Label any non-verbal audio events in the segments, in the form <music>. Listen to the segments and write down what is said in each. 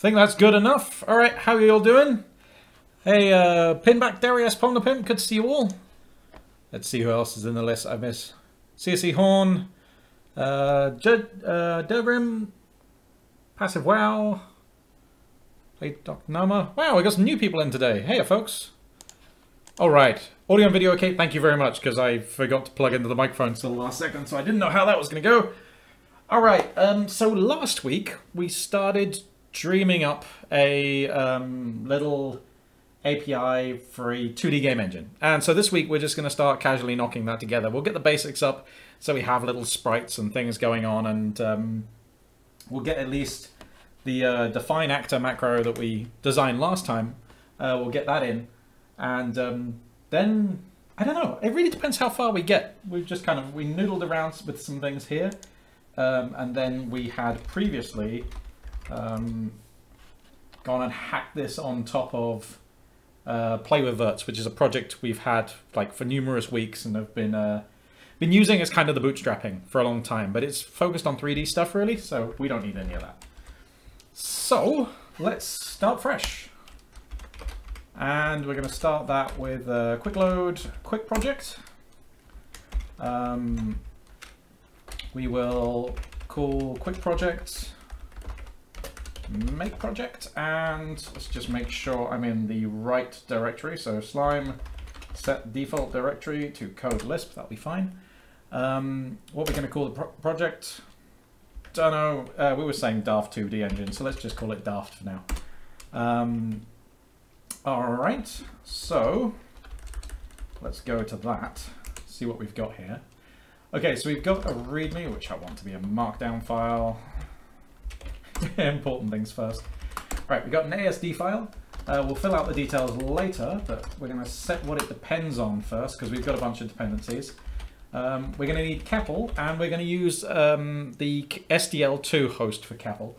think that's good enough. All right, how are you all doing? Hey, uh, Pinback Darius Pong Pimp, good to see you all. Let's see who else is in the list I miss. CSE Horn, uh, Jed, uh, Dergrim, Passive Wow, Play Doc Nama. Wow, we got some new people in today. Hey, folks. All right, audio and video okay. Thank you very much, because I forgot to plug into the microphone till the last second, so I didn't know how that was going to go. All right, um, so last week we started dreaming up a um, little API for a 2D game engine. And so this week we're just going to start casually knocking that together. We'll get the basics up so we have little sprites and things going on and um, we'll get at least the uh, define actor macro that we designed last time. Uh, we'll get that in and um, then I don't know. It really depends how far we get. We've just kind of we noodled around with some things here, um, and then we had previously um, gone and hacked this on top of uh, Play with Verts, which is a project we've had like for numerous weeks and have been uh, been using as kind of the bootstrapping for a long time. But it's focused on 3D stuff really, so we don't need any of that. So let's start fresh. And we're going to start that with a quick load, quick project. Um, we will call quick project make project and let's just make sure I'm in the right directory. So slime set default directory to code lisp, that'll be fine. Um, what we're going to call the pro project, don't know, uh, we were saying Daft 2D engine, so let's just call it Daft for now. Um, all right, so let's go to that, see what we've got here. Okay, so we've got a README, which I want to be a markdown file. <laughs> Important things first. Right, we've got an ASD file. Uh, we'll fill out the details later, but we're going to set what it depends on first, because we've got a bunch of dependencies. Um, we're going to need CEPL, and we're going to use um, the SDL2 host for CEPL.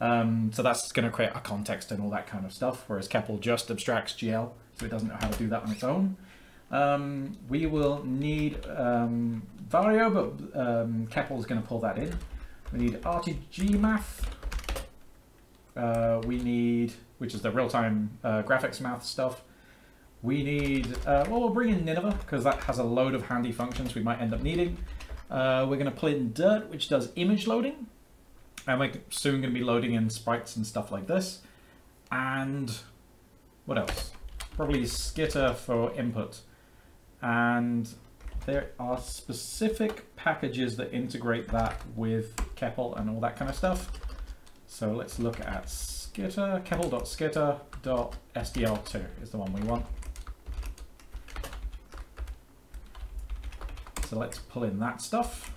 Um, so that's going to create a context and all that kind of stuff, whereas CEPL just abstracts GL, so it doesn't know how to do that on its own. Um, we will need um, Varjo, but um, CEPL is going to pull that in. We need RTG math. Uh, we need, which is the real-time uh, graphics math stuff. We need, uh, well, we'll bring in Nineveh because that has a load of handy functions we might end up needing. Uh, we're going to pull in Dirt, which does image loading. And we're soon going to be loading in sprites and stuff like this. And what else? Probably Skitter for input. And there are specific packages that integrate that with CEPL and all that kind of stuff. So let's look at skitter, CEPL.skitter.sdl2 is the one we want. So let's pull in that stuff.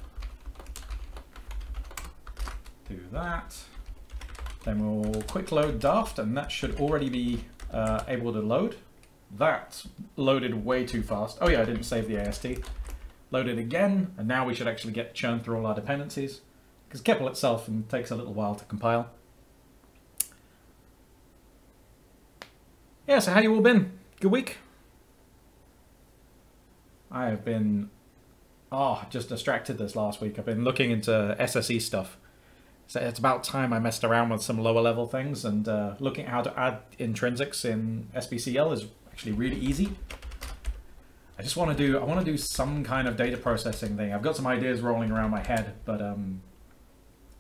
Do that. Then we'll quick load Daft and that should already be uh, able to load. That loaded way too fast. Oh yeah, I didn't save the ASD. Load it again, and now we should actually get churned through all our dependencies because CEPL itself takes a little while to compile. Yeah, so how you all been? Good week? I have been, oh, just distracted this last week. I've been looking into SSE stuff. So it's about time I messed around with some lower level things and uh, looking at how to add intrinsics in SBCL is actually really easy. I just want to do, I want to do some kind of data processing thing. I've got some ideas rolling around my head, but um,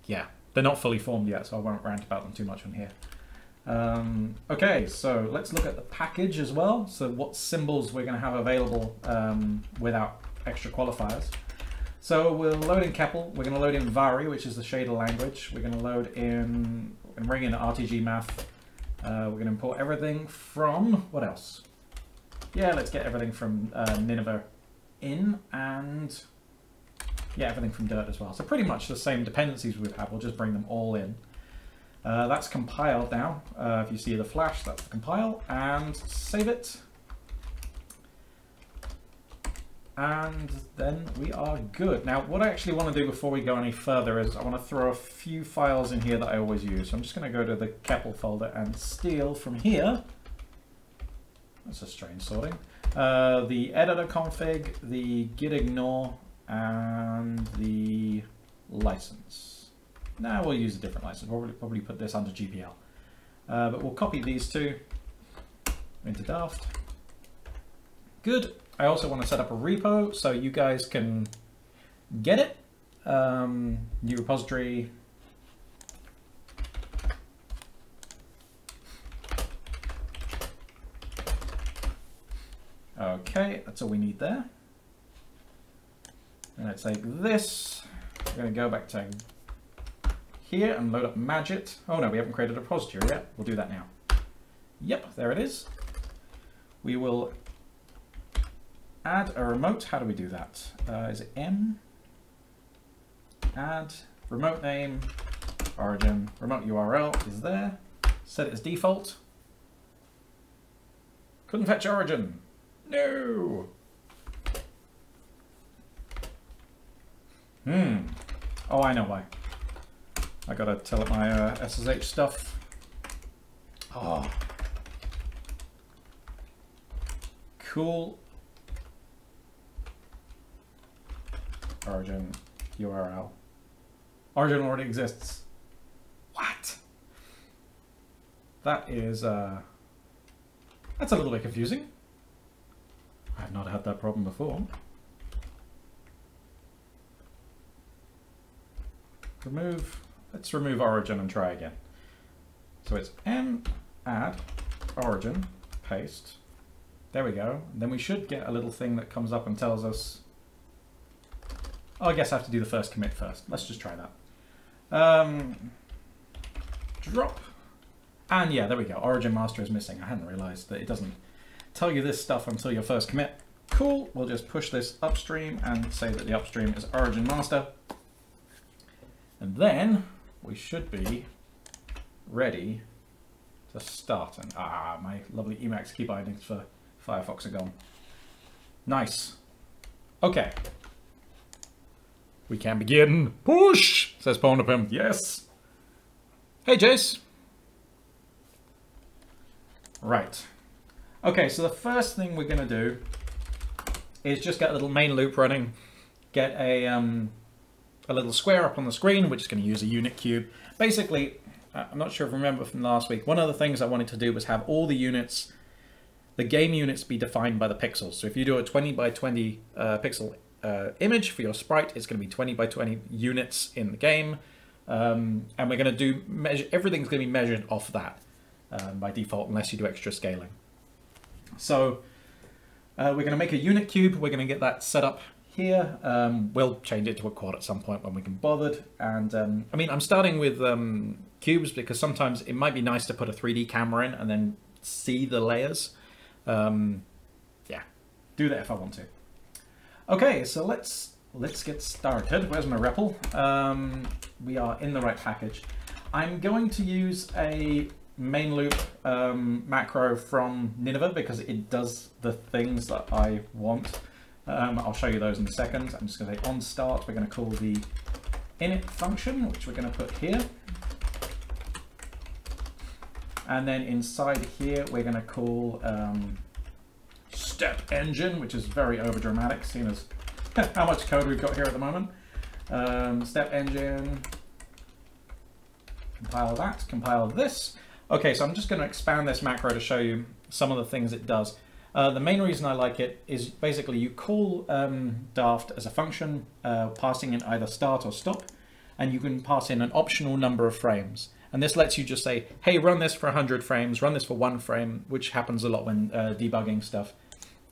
yeah, they're not fully formed yet, so I won't rant about them too much on here. Um, okay, so let's look at the package as well. So what symbols we're going to have available um, without extra qualifiers. So we'll load in CEPL. We're going to load in Varjo, which is the shader language. We're going to load in and bring in RTG math. Uh, we're going to import everything from what else? Yeah, let's get everything from uh, Nineveh in and yeah, everything from Dirt as well. So pretty much the same dependencies we've had, we'll just bring them all in. Uh, that's compiled now. Uh, if you see the flash, that's the compile, and save it. And then we are good. Now, what I actually want to do before we go any further is I want to throw a few files in here that I always use. So I'm just going to go to the CEPL folder and steal from here. That's a strange sorting. Uh, the editor config, the git ignore, and the license. Now we'll use a different license. Probably, probably put this under GPL. Uh, but we'll copy these two into Daft. Good. I also want to set up a repo so you guys can get it. Um, new repository. Okay, that's all we need there. Let's take this. We're going to go back to here and load up Magit. Oh no, we haven't created a repository yet. We'll do that now. Yep, there it is. We will add a remote. How do we do that? Uh, is it M? Add remote name, origin, remote URL is there. Set it as default. Couldn't fetch origin. No. Hmm. Oh, I know why. I gotta tell it my uh, SSH stuff. Oh. Cool. Origin URL. Origin already exists. What? That is, uh, that's a little bit confusing. I've not had that problem before. Remove, let's remove origin and try again. So it's m add origin, paste. There we go. Then we should get a little thing that comes up and tells us, oh, I guess I have to do the first commit first. Let's just try that. Um, drop. And yeah, there we go. Origin master is missing. I hadn't realized that it doesn't tell you this stuff until your first commit. Cool, we'll just push this upstream and say that the upstream is origin master. And then we should be ready to start. And ah, my lovely Emacs key bindings for Firefox are gone. Nice. Okay. We can begin. Push, says Ponapim. Yes. Hey, Jace. Right. Okay, so the first thing we're going to do is just get a little main loop running, get a, um, a little square up on the screen, which is going to use a unit cube. Basically, I'm not sure if you remember from last week, one of the things I wanted to do was have all the units, the game units be defined by the pixels. So if you do a 20 by 20 uh, pixel uh, image for your sprite, it's going to be 20 by 20 units in the game. Um, and we're going to do, measure, everything's going to be measured off that um, by default, unless you do extra scaling. So uh, we're going to make a unit cube. We're going to get that set up here. Um, we'll change it to a quad at some point when we can bothered. And um, I mean, I'm starting with um, cubes because sometimes it might be nice to put a 3D camera in and then see the layers. Um, yeah, do that if I want to. Okay, so let's let's get started. Where's my REPL? Um, we are in the right package. I'm going to use a main loop um, macro from Nineveh because it does the things that I want. Um, I'll show you those in a second. I'm just going to say on start, we're going to call the init function, which we're going to put here. And then inside here, we're going to call um, step engine, which is very overdramatic, seeing as <laughs> how much code we've got here at the moment. Um, step engine, compile that, compile this. Okay, so I'm just going to expand this macro to show you some of the things it does. Uh, the main reason I like it is basically you call um, Daft as a function, uh, passing in either start or stop, and you can pass in an optional number of frames. And this lets you just say, hey, run this for 100 frames, run this for one frame, which happens a lot when uh, debugging stuff.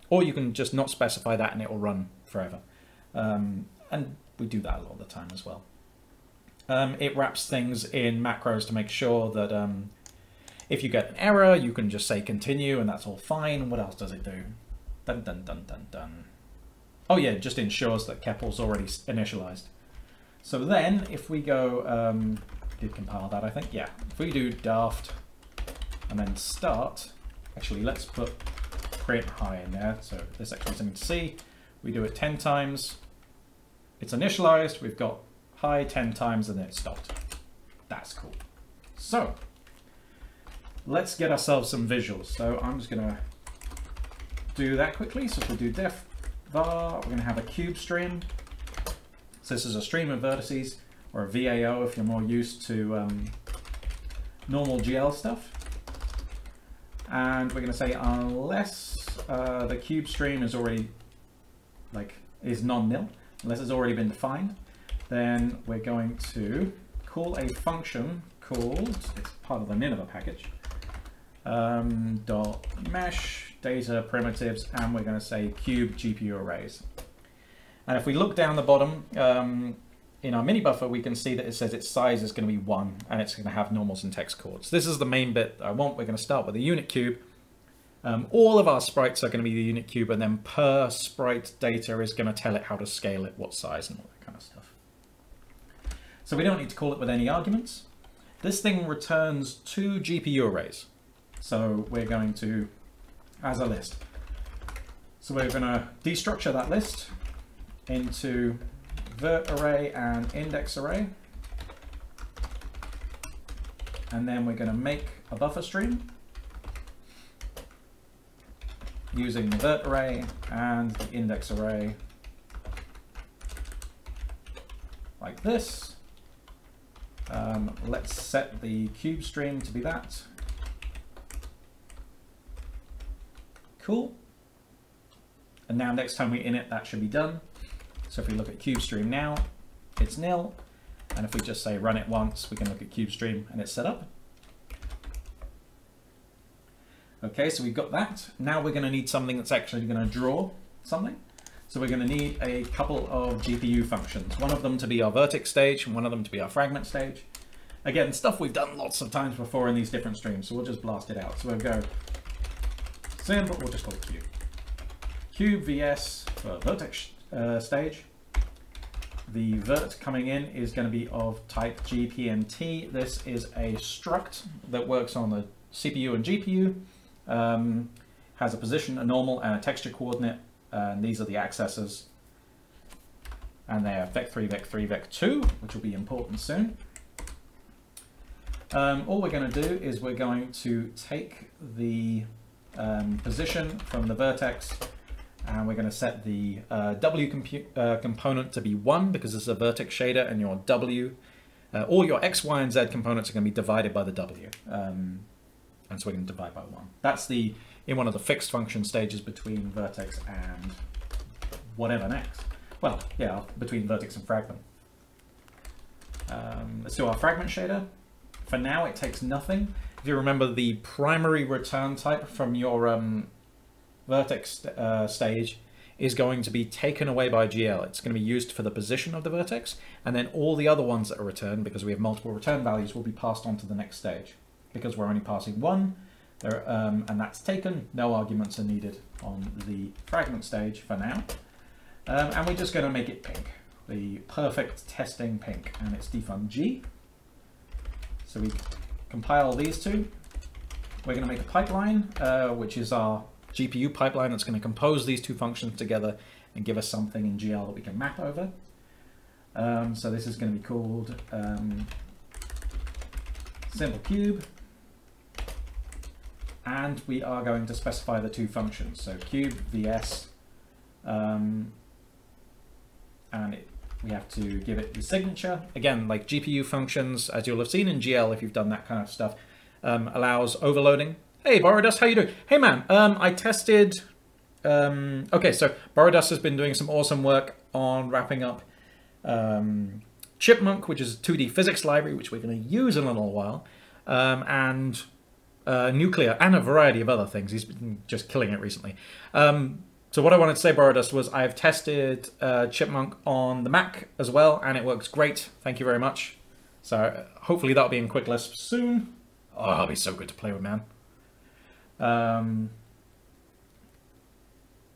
Or you can just not specify that and it will run forever. Um, and we do that a lot of the time as well. Um, it wraps things in macros to make sure that um, if you get an error, you can just say continue and that's all fine. What else does it do? Dun dun dun dun dun. Oh yeah, it just ensures that CEPL's already initialized. So then if we go, um, did compile that I think, yeah. If we do daft and then start, actually let's put print high in there. So this actually something to see. We do it 10 times. It's initialized. We've got high 10 times and then it stopped. That's cool. So let's get ourselves some visuals. So I'm just going to do that quickly. So if we do def var, we're going to have a cube stream. So this is a stream of vertices, or a VAO if you're more used to um, normal GL stuff. And we're going to say unless uh, the cube stream is already like is non-nil, unless it's already been defined, then we're going to call a function called, it's part of the Nineveh package, um, dot mesh data primitives, and we're going to say cube GPU arrays. And if we look down the bottom, um, in our mini buffer, we can see that it says its size is going to be one and it's going to have normal syntax chords. This is the main bit I want. We're going to start with a unit cube. Um, all of our sprites are going to be the unit cube and then per sprite data is going to tell it how to scale it, what size and all that kind of stuff. So we don't need to call it with any arguments. This thing returns two GPU arrays. So we're going to, as a list. So we're going to destructure that list into vert array and index array. And then we're going to make a buffer stream using the vert array and the index array like this. Um, let's set the cube stream to be that. Cool. And now next time we init, that should be done. So if we look at CubeStream now, it's nil. And if we just say run it once, we can look at CubeStream and it's set up. Okay, so we've got that. Now we're going to need something that's actually going to draw something. So we're going to need a couple of GPU functions. One of them to be our vertex stage and one of them to be our fragment stage. Again, stuff we've done lots of times before in these different streams, so we'll just blast it out. So we'll go simple, we'll just call it cube. Cube vs for vertex uh, stage. The vert coming in is going to be of type GPNT. This is a struct that works on the CPU and GPU, um, has a position, a normal, and a texture coordinate, and these are the accessors. And they are vec3, vec3, vec2, which will be important soon. Um, all we're going to do is we're going to take the um, position from the vertex and we're going to set the uh, W uh, component to be 1 because this is a vertex shader and your W, uh, all your X, Y, and Z components are going to be divided by the W. Um, and so we're going to divide by 1. That's the in one of the fixed function stages between vertex and whatever next. Well, yeah, between vertex and fragment. Um, let's do our fragment shader. For now, it takes nothing. You remember the primary return type from your um, vertex uh, stage is going to be taken away by GL. It's going to be used for the position of the vertex, and then all the other ones that are returned, because we have multiple return values, will be passed on to the next stage. Because we're only passing one, there, um, and that's taken, no arguments are needed on the fragment stage for now. Um, and we're just going to make it pink, the perfect testing pink, and it's defun G. So we compile these two. We're going to make a pipeline, uh, which is our GPU pipeline that's going to compose these two functions together and give us something in GL that we can map over. Um, so this is going to be called um, simple cube. And we are going to specify the two functions. So cube vs. Um, and it, we have to give it the signature. Again, like GPU functions, as you'll have seen in GL if you've done that kind of stuff, um, allows overloading Hey, Borodust, how you doing? Hey, man, um, I tested... Um, okay, so Borodust has been doing some awesome work on wrapping up um, Chipmunk, which is a 2D physics library, which we're going to use in a little while, um, and uh, Nuklear, and a variety of other things. He's been just killing it recently. Um, so what I wanted to say, Borodust, was I've tested uh, Chipmunk on the Mac as well, and it works great. Thank you very much. So hopefully that'll be in Quick Lisp soon. Oh, that'll be so good to play with, man. Um,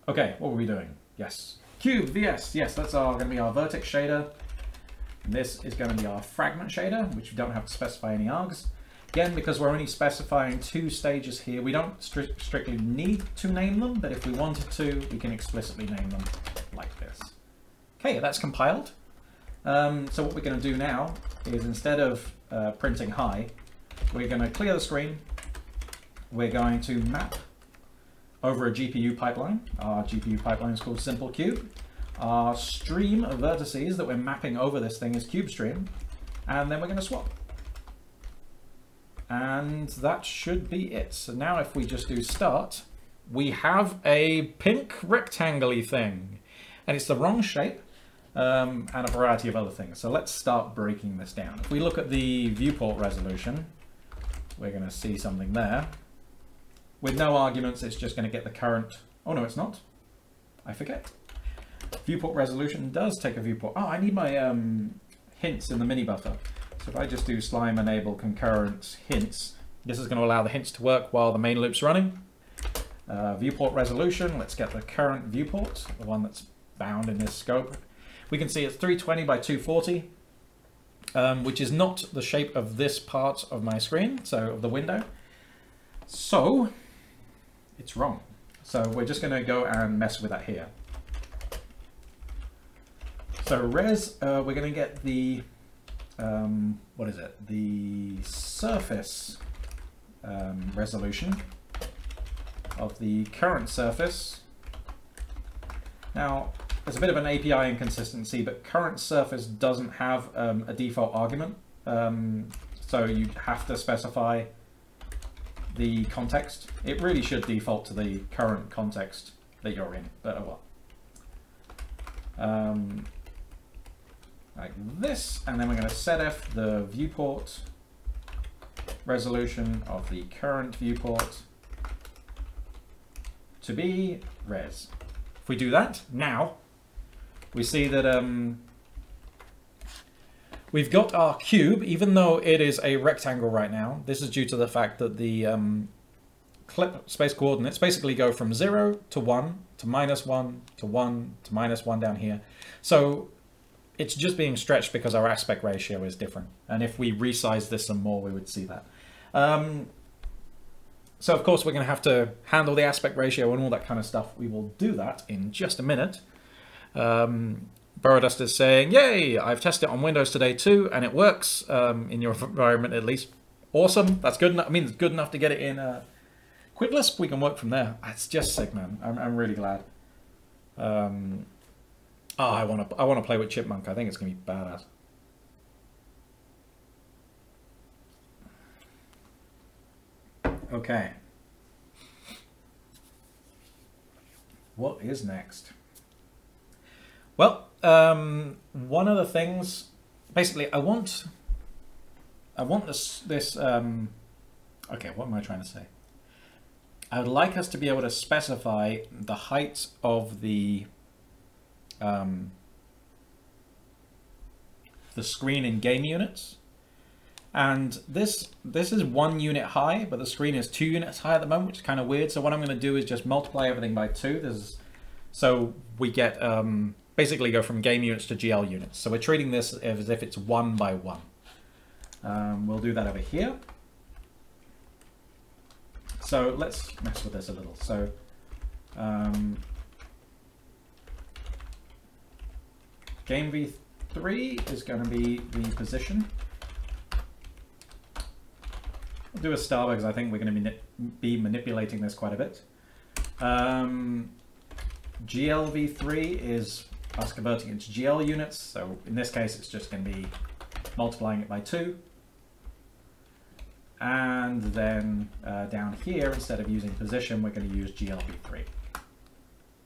okay, what were we doing? Yes. Cube VS. Yes, that's our going to be our vertex shader. And this is going to be our fragment shader, which we don't have to specify any args. Again, because we're only specifying two stages here, we don't stri strictly need to name them, but if we wanted to, we can explicitly name them like this. Okay, that's compiled. Um, so what we're going to do now is instead of uh, printing hi, we're going to clear the screen, we're going to map over a GPU pipeline. Our GPU pipeline is called Simple Cube. Our stream of vertices that we're mapping over this thing is CubeStream. And then we're going to swap. And that should be it. So now if we just do start, we have a pink rectangle thing. And it's the wrong shape um, and a variety of other things. So let's start breaking this down. If we look at the viewport resolution, we're going to see something there. With no arguments, it's just going to get the current... Oh, no, it's not. I forget. Viewport resolution does take a viewport. Oh, I need my um, hints in the mini buffer. So if I just do slime enable concurrent hints, this is going to allow the hints to work while the main loop's running. Uh, viewport resolution, let's get the current viewport, the one that's bound in this scope. We can see it's 320 by 240, um, which is not the shape of this part of my screen, so of the window. So it's wrong. So we're just going to go and mess with that here. So res, uh, we're going to get the, um, what is it? The surface um, resolution of the current surface. Now, there's a bit of an API inconsistency, but current surface doesn't have um, a default argument. Um, so you have to specify the context. It really should default to the current context that you're in, but oh well. Like this, and then we're going to setf the viewport resolution of the current viewport to be res. If we do that, now we see that um, we've got our cube, even though it is a rectangle right now. This is due to the fact that the um, clip space coordinates basically go from 0 to 1 to minus 1 to 1 to minus 1 down here. So it's just being stretched because our aspect ratio is different. And if we resize this some more, we would see that. Um, so of course we're going to have to handle the aspect ratio and all that kind of stuff. We will do that in just a minute. Um, Borodust is saying, yay, I've tested it on Windows today too, and it works um, in your environment at least. Awesome, that's good enough. I mean, it's good enough to get it in uh, QuickLisp. We can work from there. It's just sick, man. I'm, I'm really glad. Um, oh, I want to I want to play with Chipmunk. I think it's going to be badass. Okay. What is next? Well, um, one of the things, basically, I want, I want this, this, um, okay, what am I trying to say? I would like us to be able to specify the height of the, um, the screen in game units. And this this is one unit high, but the screen is two units high at the moment, which is kind of weird. So what I'm going to do is just multiply everything by two. This is, so we get um, basically go from game units to GL units. So we're treating this as if it's one by one. Um, we'll do that over here. So let's mess with this a little. So um, game v3 is going to be the position. We'll do a star because I think we're going to be, manipulating this quite a bit. Um, GLV3 is us converting into GL units. So in this case, it's just going to be multiplying it by 2. And then uh, down here, instead of using position, we're going to use GLV3.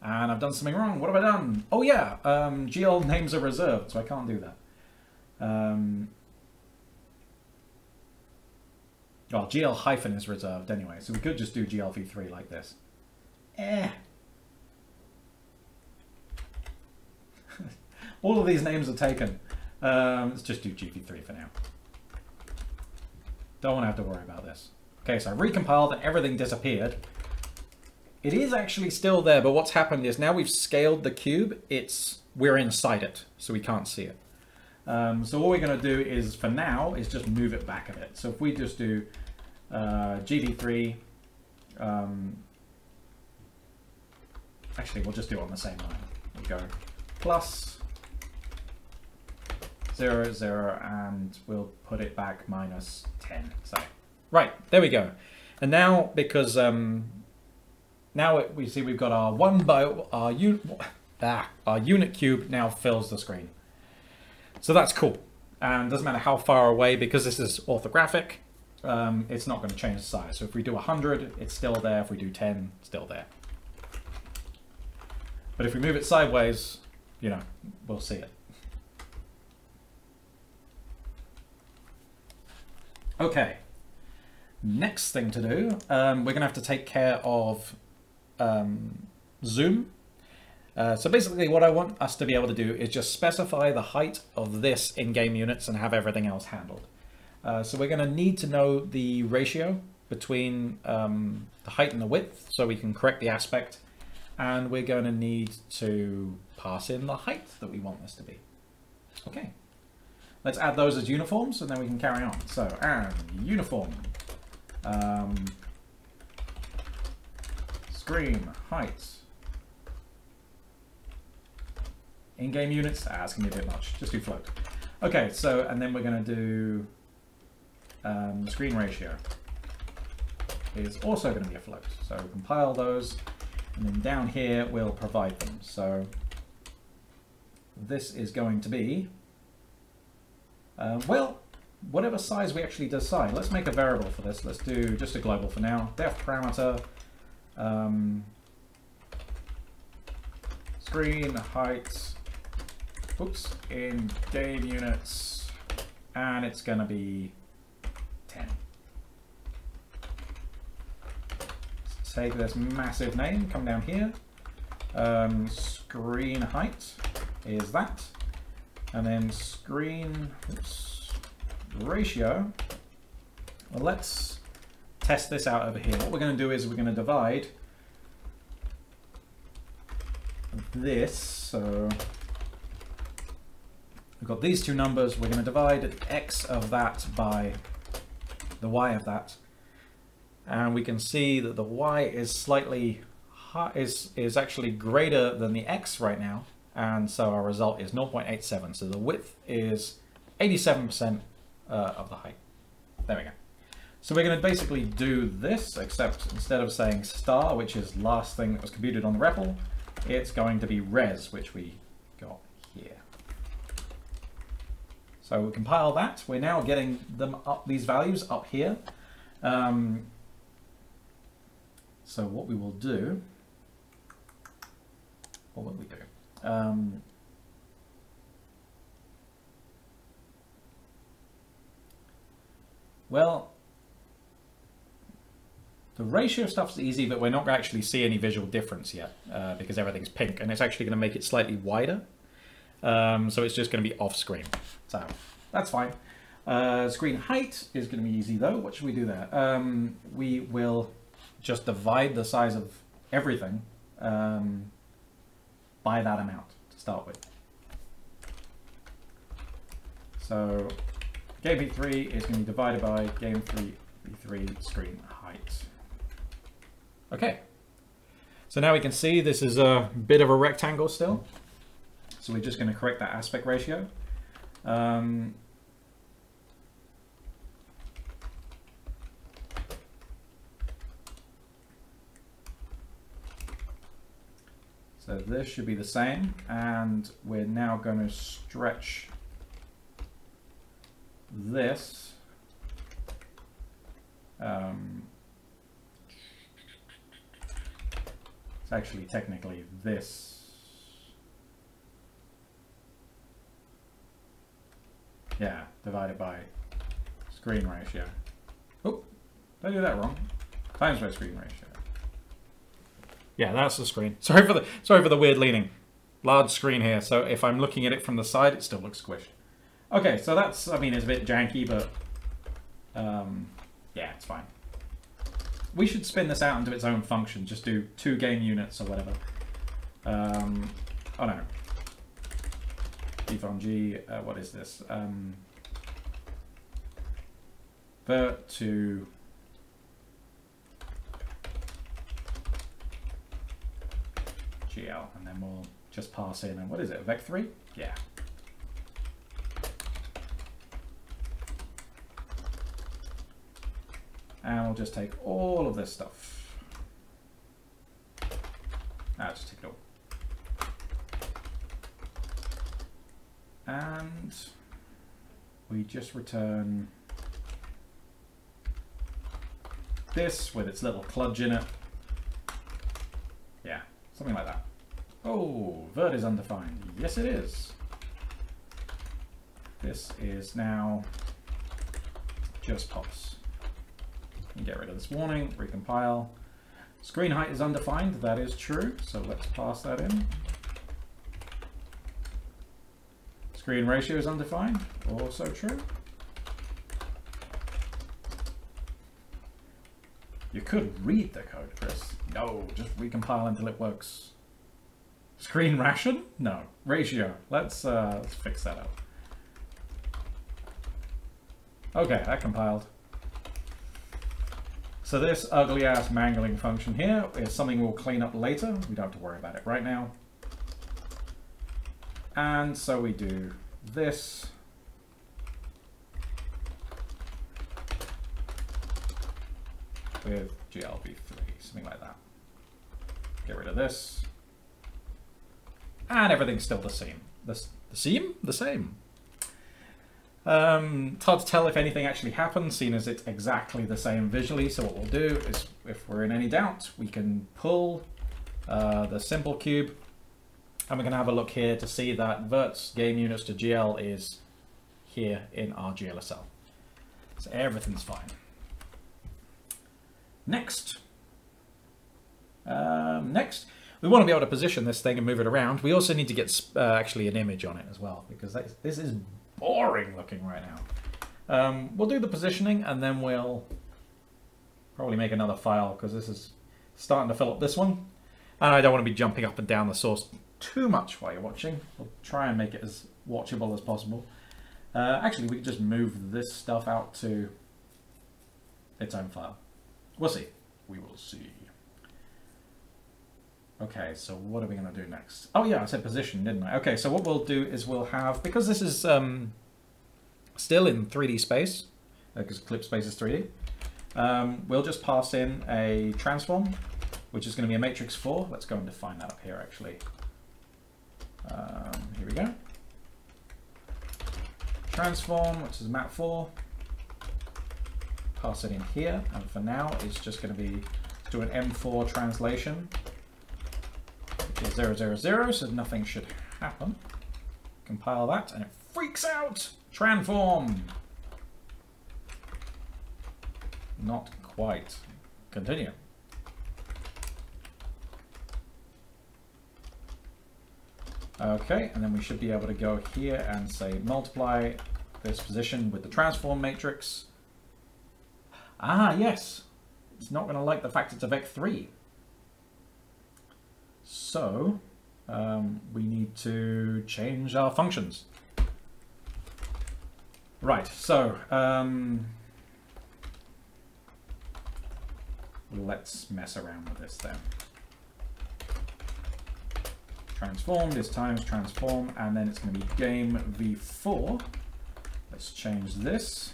And I've done something wrong. What have I done? Oh yeah, um, GL names are reserved, so I can't do that. Um, well, GL hyphen is reserved anyway, so we could just do GLV3 like this. Eh, <laughs> All of these names are taken. Um, let's just do GV3 for now. Don't want to have to worry about this. Okay, so I recompiled and everything disappeared. It is actually still there, but what's happened is now we've scaled the cube, it's we're inside it, so we can't see it. Um, so all we're going to do is, for now, is just move it back a bit. So if we just do uh, GV3, um, actually we'll just do it on the same line. We go plus 0, 0, and we'll put it back minus 10. So, right, there we go. And now, because um, now it, we see we've got our one by our, ah, our unit cube now fills the screen. So that's cool. And doesn't matter how far away, because this is orthographic, um, it's not going to change the size. So if we do 100, it's still there. If we do 10, still there. But if we move it sideways, you know, we'll see it. Okay. Next thing to do, um, we're going to have to take care of um, zoom. Uh, so basically what I want us to be able to do is just specify the height of this in-game units and have everything else handled. Uh, so we're going to need to know the ratio between um, the height and the width so we can correct the aspect. And we're going to need to pass in the height that we want this to be. Okay. Let's add those as uniforms and then we can carry on. So, and uniform. Um, screen, height. In-game units, ah, it's going to be a bit much. Just do float. Okay, so, and then we're going to do um, screen ratio is also going to be a float. So compile those, and then down here we'll provide them. So this is going to be, uh, well, whatever size we actually decide. Let's make a variable for this. Let's do just a global for now. Def parameter, um, screen height, oops, in game units, and it's going to be 10. Let's take this massive name, come down here. Um, screen height is that. And then screen oops, ratio. Well, let's test this out over here. What we're going to do is we're going to divide this. So we've got these two numbers. We're going to divide x of that by the y of that. And we can see that the y is slightly is is actually greater than the x right now and so our result is 0.87 so the width is 87% uh, of the height there we go so we're going to basically do this except instead of saying star which is last thing that was computed on the REPL it's going to be res which we got here so we compile that. We're now getting them up these values up here. Um, so what we will do, what will we do? Um, well, the ratio stuff's easy, but we're not actually see any visual difference yet uh, because everything's pink, and it's actually going to make it slightly wider. Um, so it's just going to be off screen. So that's fine. Uh, screen height is going to be easy though. What should we do there? Um, we will just divide the size of everything um, by that amount to start with. So game v3 is going to be divided by game 3 v3 screen height. Okay. So now we can see this is a bit of a rectangle still. So we're just going to correct that aspect ratio. Um, so this should be the same and we're now going to stretch this um, it's actually technically this Yeah, divided by screen ratio. Oh, did I do that wrong? Times by screen ratio. Yeah, that's the screen. <laughs> Sorry for the sorry for the weird leaning. Large screen here, so if I'm looking at it from the side, it still looks squished. Okay, so that's, I mean, it's a bit janky, but um, yeah, it's fine. We should spin this out into its own function. Just do two game units or whatever. Um, oh no, on G, uh, what is this? Um, vert to GL, and then we'll just pass in, and what is it, vec3? Yeah. And we'll just take all of this stuff. Ah, just take it all. and we just return this with its little kludge in it. Yeah, something like that. Oh, vert is undefined. Yes, it is. This is now just pops. Get rid of this warning, recompile. Screen height is undefined, that is true, so let's pass that in. Screen ratio is undefined, also true. You could read the code, Chris. No, just recompile until it works. Screen ration? No. Ratio. Let's, uh, let's fix that up. Okay, that compiled. So this ugly ass mangling function here is something we'll clean up later. We don't have to worry about it right now. And so we do this. With glb3, something like that. Get rid of this. And everything's still the same. The, the same? The same. Um, it's hard to tell if anything actually happens, seeing as it's exactly the same visually. So what we'll do is, if we're in any doubt, we can pull uh, the simple cube, and we can have a look here to see that vert's game units to GL is here in our GLSL. So everything's fine. Next. Um, next, we want to be able to position this thing and move it around. We also need to get uh, actually an image on it as well, because this is boring looking right now. Um, we'll do the positioning and then we'll probably make another file because this is starting to fill up this one. And I don't want to be jumping up and down the source too much while you're watching. We'll try and make it as watchable as possible. Uh, actually, we could just move this stuff out to its own file. We'll see. We will see. Okay, so what are we going to do next? Oh yeah, I said position, didn't I? Okay, so what we'll do is we'll have, because this is um, still in 3D space, because clip space is 3D, um, we'll just pass in a transform, which is going to be a matrix 4. Let's go and define that up here actually. Um, here we go. Transform, which is map 4. Pass it in here, and for now it's just going to be do an M4 translation is 000, so nothing should happen. Compile that, and it freaks out! Transform! Not quite. Continue. Okay, and then we should be able to go here and say multiply this position with the transform matrix. Ah, yes. It's not going to like the fact it's a vec3. So um, we need to change our functions. Right, so um, let's mess around with this then. Transform is times transform, and then it's going to be game v4. Let's change this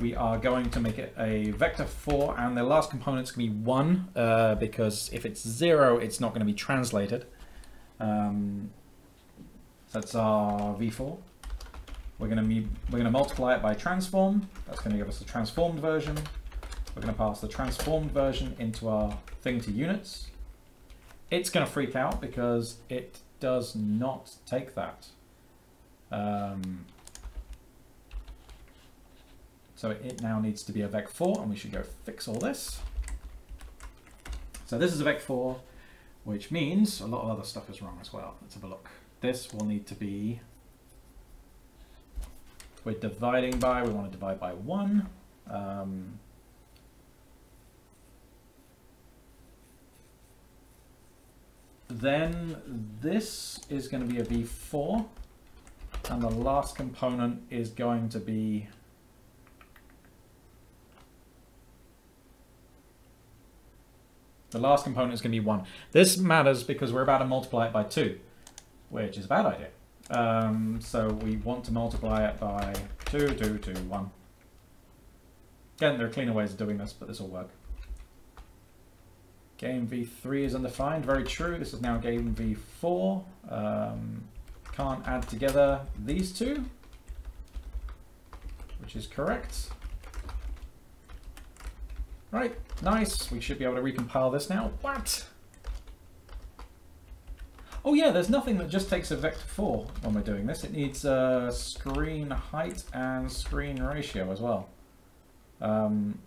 we are going to make it a vector 4 and the last component is going to be 1 uh, because if it's 0 it's not going to be translated. Um, that's our v4. We're going to we're going to multiply it by transform. That's going to give us the transformed version. We're going to pass the transformed version into our thing to units. It's going to freak out because it does not take that. Um, so it now needs to be a vec4 and we should go fix all this. So this is a vec4, which means a lot of other stuff is wrong as well. Let's have a look. This will need to be, we're dividing by, we want to divide by one. Um, then this is going to be a v4 and the last component is going to be The last component is going to be 1. This matters because we're about to multiply it by 2, which is a bad idea. Um, so we want to multiply it by 2, 2, 2, 1. Again, there are cleaner ways of doing this, but this will work. Game v3 is undefined, very true. This is now game v4. Um, can't add together these two, which is correct. Right, nice. We should be able to recompile this now. What? Oh yeah, there's nothing that just takes a vector 4 when we're doing this. It needs uh, screen height and screen ratio as well. Um,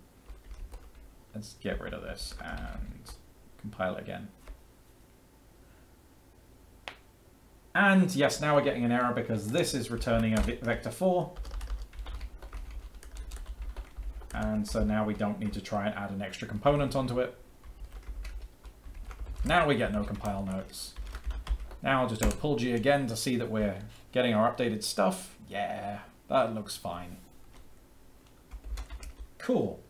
let's get rid of this and compile it again. And yes, now we're getting an error because this is returning a vector 4. And so now we don't need to try and add an extra component onto it. Now we get no compile notes. Now I'll just do a pull G again to see that we're getting our updated stuff. Yeah, that looks fine. Cool.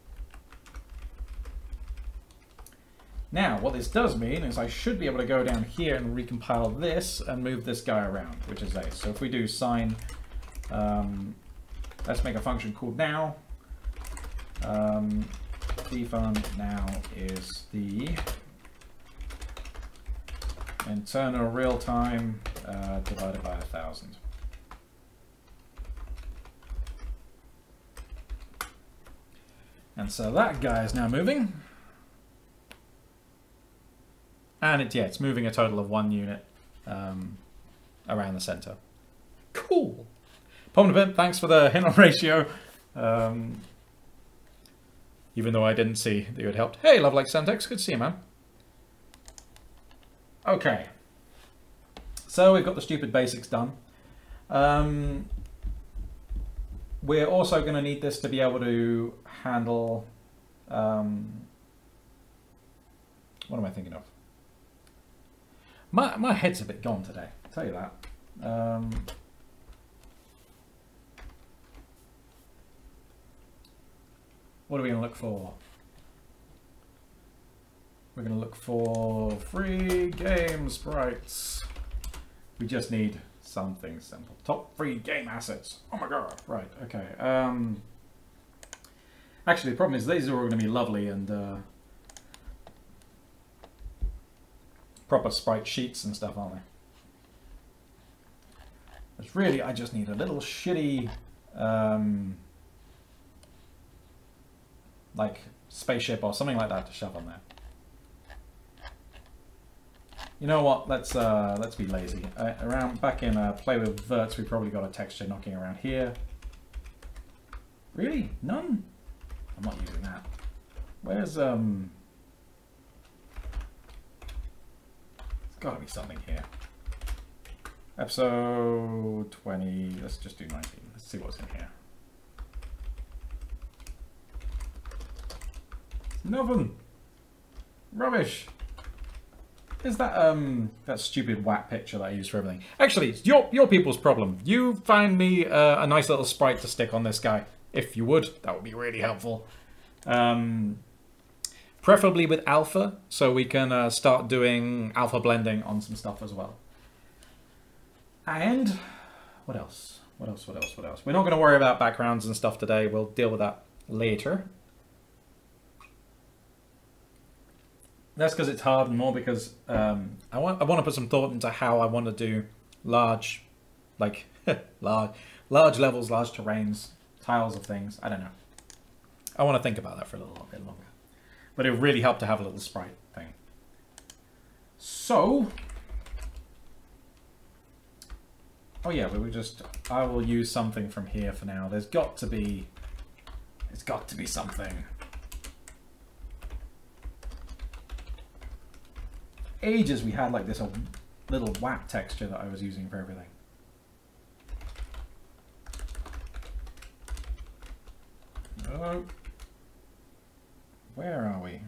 Now, what this does mean is I should be able to go down here and recompile this and move this guy around, which is A. So if we do sign, um, let's make a function called now. Um, defun now is the internal real time uh, divided by a thousand. And so that guy is now moving. And it, yeah, it's moving a total of one unit um, around the center. Cool. Pomnapimp, thanks for the <laughs> hint on ratio. Um, even though I didn't see that you had helped. Hey, Love Like Santex, good to see you, man. Okay. So we've got the stupid basics done. Um, we're also going to need this to be able to handle... Um, what am I thinking of? My, my head's a bit gone today, I'll tell you that. Um, what are we going to look for? We're going to look for free game sprites. We just need something simple. Top free game assets. Oh my god. Right, okay. Um, actually, the problem is these are all going to be lovely and uh, proper sprite sheets and stuff, aren't they? It's really, I just need a little shitty, um, like, spaceship or something like that to shove on there. You know what? Let's uh, let's be lazy. Uh, around back in uh, play with verts, we probably got a texture knocking around here. Really? None? I'm not using that. Where's um? There's got to be something here. Episode 20, let's just do 19. Let's see what's in here. Nothing. Rubbish. Is that um that stupid whack picture that I use for everything? Actually, it's your your people's problem. You find me uh, a nice little sprite to stick on this guy. If you would, that would be really helpful. Um, preferably with alpha, so we can uh, start doing alpha blending on some stuff as well. And what else? What else? What else? What else? We're not going to worry about backgrounds and stuff today. We'll deal with that later. That's because it's hard and more because um, I want I want to put some thought into how I want to do large, like <laughs> large, large levels, large terrains, tiles of things. I don't know. I want to think about that for a little bit longer. But it really helped to have a little sprite thing. So, oh yeah, we will just, I will use something from here for now. There's got to be, it's got to be something. Ages we had like this uh, little WAP texture that I was using for everything. Oh. Where are we?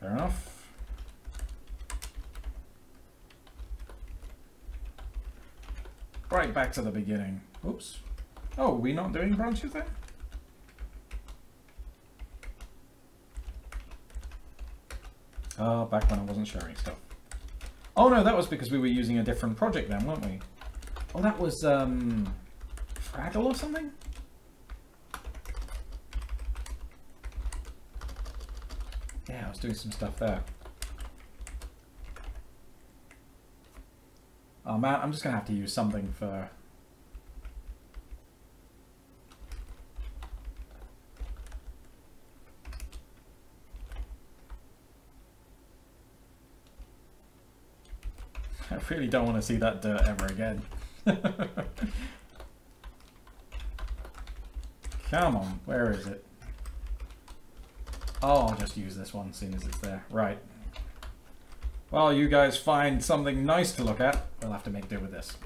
Fair enough. Right back to the beginning. Oops. Oh, we not doing branches then? Uh, back when I wasn't sharing stuff. Oh no, that was because we were using a different project then, weren't we? Oh, that was, um, Fraggle or something? Yeah, I was doing some stuff there. Oh man, I'm just gonna have to use something for... I really don't want to see that dirt ever again. <laughs> Come on, where is it? Oh, I'll just use this one, seeing as it's there. Right. While you guys find something nice to look at, we'll have to make do with this.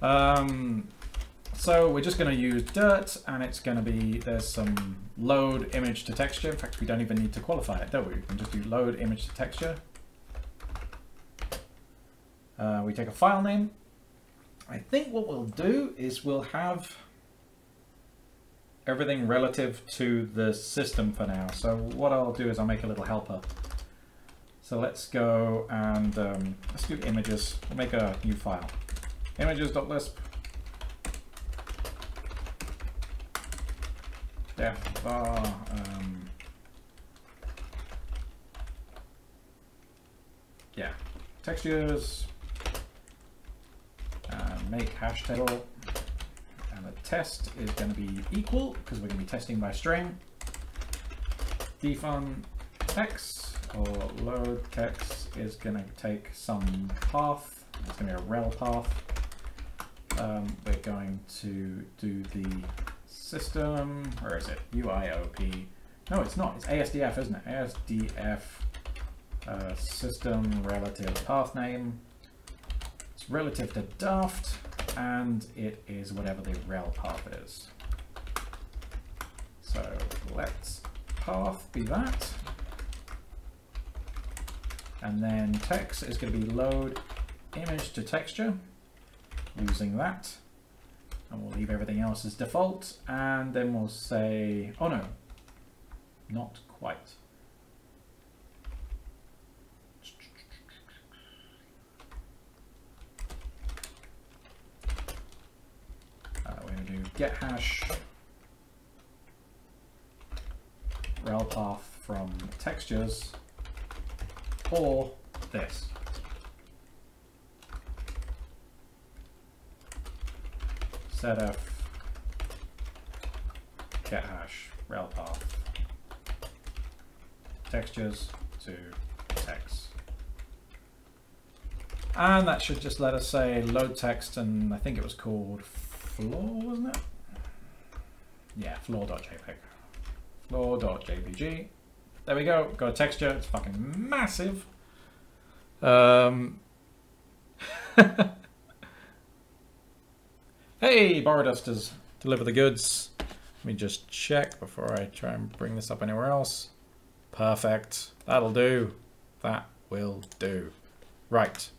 Um, so we're just going to use dirt, and it's going to be, there's some load image to texture. In fact, we don't even need to qualify it, don't we? We can just do load image to texture. Uh, we take a file name. I think what we'll do is we'll have everything relative to the system for now. So what I'll do is I'll make a little helper. So let's go and um, let's do images. We'll make a new file. Images.lisp. Def var um, yeah textures make hash table and the test is going to be equal because we're going to be testing by string. defun text or load text is going to take some path. It's going to be a rel path. Um, we're going to do the system, where is it? UIOP. No, it's not. It's ASDF, isn't it? ASDF uh, system relative path name. It's relative to daft and it is whatever the rel path is. So let's path be that. And then text is going to be load image to texture using that. And we'll leave everything else as default. And then we'll say, oh no, not quite. Get hash rel path from textures or this. setf get hash rel path textures to text. And that should just let us say load text and I think it was called floor, wasn't it? Yeah, floor.jpg. Floor.jpg. There we go. Got a texture. It's fucking massive. Um. <laughs> hey, Borodusters. Deliver the goods. Let me just check before I try and bring this up anywhere else. Perfect. That'll do. That will do. Right.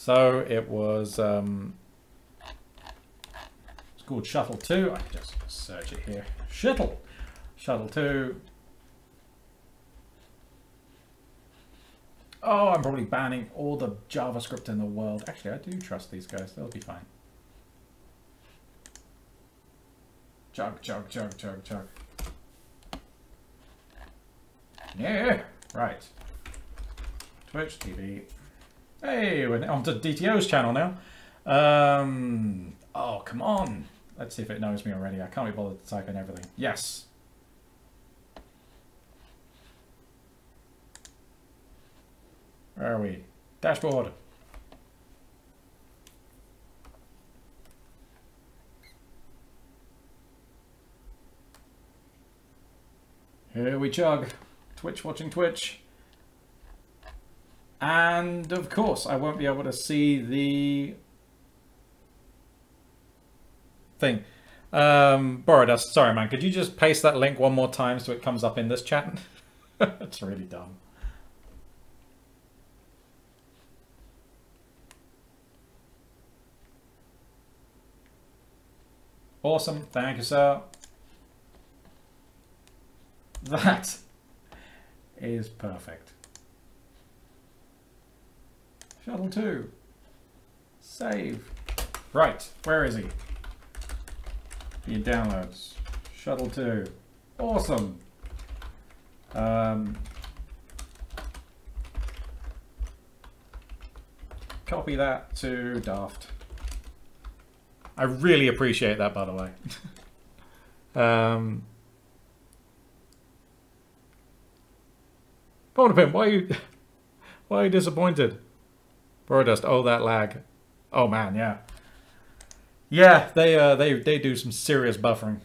So it was, um, it's called Shuttle 2. I can just search it here. Shuttle. Shuttle 2. Oh, I'm probably banning all the JavaScript in the world. Actually, I do trust these guys. They'll be fine. Chug, chug, chug, chug, chug. Yeah, right. Twitch TV. Hey, we're on to DTO's channel now. Um, oh, come on. Let's see if it knows me already. I can't be bothered to type in everything. Yes. Where are we? Dashboard. Here we chug. Twitch watching Twitch. And of course, I won't be able to see the thing. Um, Borodust, sorry man, could you just paste that link one more time so it comes up in this chat? <laughs> it's really dumb. Awesome, thank you sir. That is perfect. Shuttle 2. Save. Right, where is he? The downloads. Shuttle 2. Awesome. Um, copy that to Daft. I really appreciate that, by the way. <laughs> um, Pwnapim, why are you <laughs> why are you disappointed? Borodust, oh that lag. Oh man, yeah. Yeah, they uh they they do some serious buffering.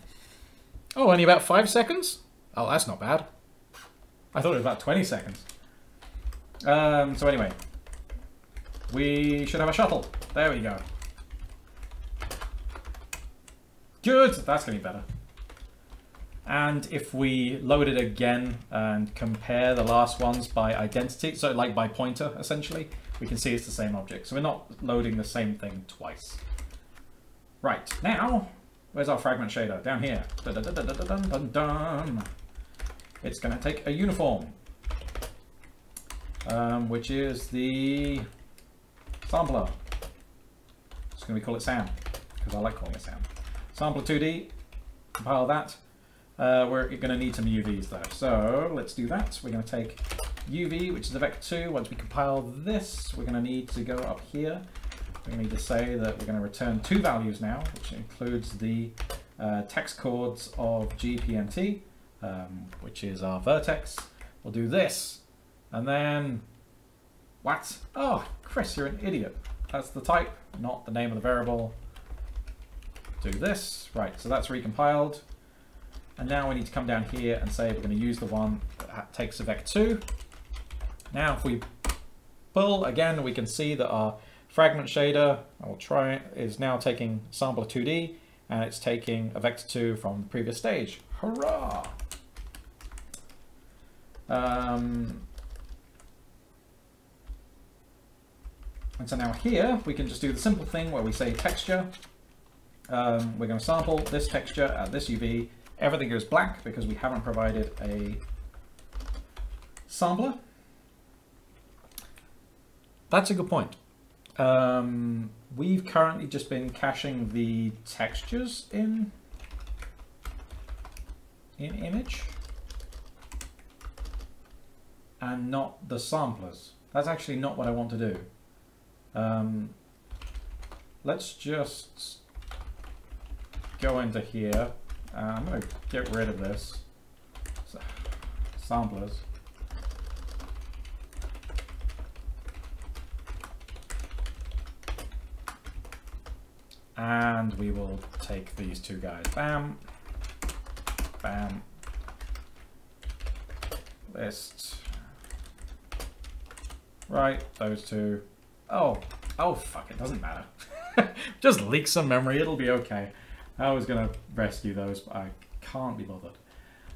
Oh, only about five seconds? Oh, that's not bad. I thought it was about 20 seconds. Um, so anyway, we should have a shuttle. There we go. Good, that's going to be better. And if we load it again and compare the last ones by identity, so like by pointer, essentially, we can see it's the same object. So we're not loading the same thing twice. Right, now, where's our fragment shader? Down here. Dun, dun, dun, it's going to take a uniform, um, which is the sampler. It's going to call it Sam, because I like calling it Sam. Sampler 2D, compile that. Uh, we're going to need some UVs though, so let's do that. We're going to take UV, which is a vector 2. Once we compile this, we're going to need to go up here. We're going to need to say that we're going to return two values now, which includes the uh, tex coords of GPNT, um, which is our vertex. We'll do this, and then, what? Oh, Chris, you're an idiot. That's the type, not the name of the variable. Do this, right, so that's recompiled. And now we need to come down here and say we're going to use the one that takes a vec2. Now if we pull again, we can see that our fragment shader, I will try is now taking sampler 2D and it's taking a vector 2 from the previous stage. Hurrah! Um, and so now here we can just do the simple thing where we say texture. Um, we're going to sample this texture at this UV Everything goes black because we haven't provided a sampler. That's a good point. Um, we've currently just been caching the textures in in image and not the samplers. That's actually not what I want to do. Um, let's just go into here uh, I'm going to get rid of this. Samplers. And we will take these two guys. Bam. Bam. List. Right, those two. Oh, oh fuck, it doesn't matter. <laughs> Just leak some memory, it'll be okay. I was to rescue those, but I can't be bothered.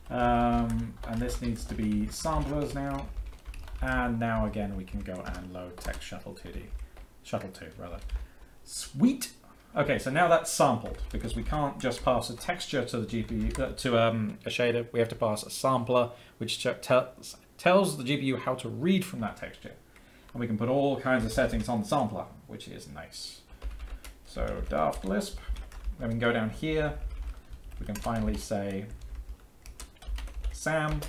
Um, and this needs to be samplers now. And now again we can go and load text shuttle 2D. Shuttle 2, rather. Sweet! Okay, so now that's sampled, because we can't just pass a texture to the GPU, uh, to um, a shader. We have to pass a sampler, which tells, tells the GPU how to read from that texture. And we can put all kinds of settings on the sampler, which is nice. So daft Lisp then we can go down here. We can finally say Sam.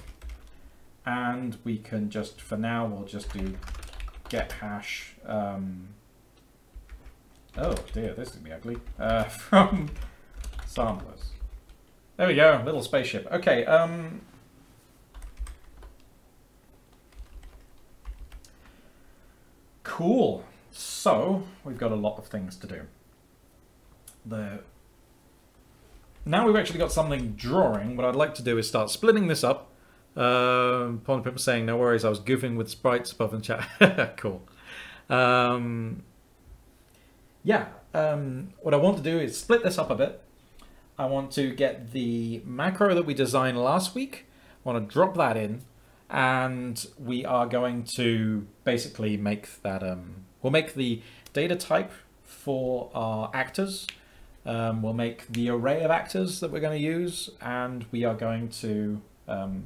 And we can just, for now, we'll just do get hash. Um, oh dear, this is going to be ugly. Uh, <laughs> from samplers. There we go, little spaceship. Okay, um, Cool. So, we've got a lot of things to do. The now we've actually got something drawing, what I'd like to do is start splitting this up. Uh, Pwnapim saying, no worries, I was goofing with sprites above in chat. <laughs> cool. Um, yeah, um, what I want to do is split this up a bit. I want to get the macro that we designed last week. I want to drop that in and we are going to basically make that, um, we'll make the data type for our actors um, we'll make the array of actors that we're going to use, and we are going to, um,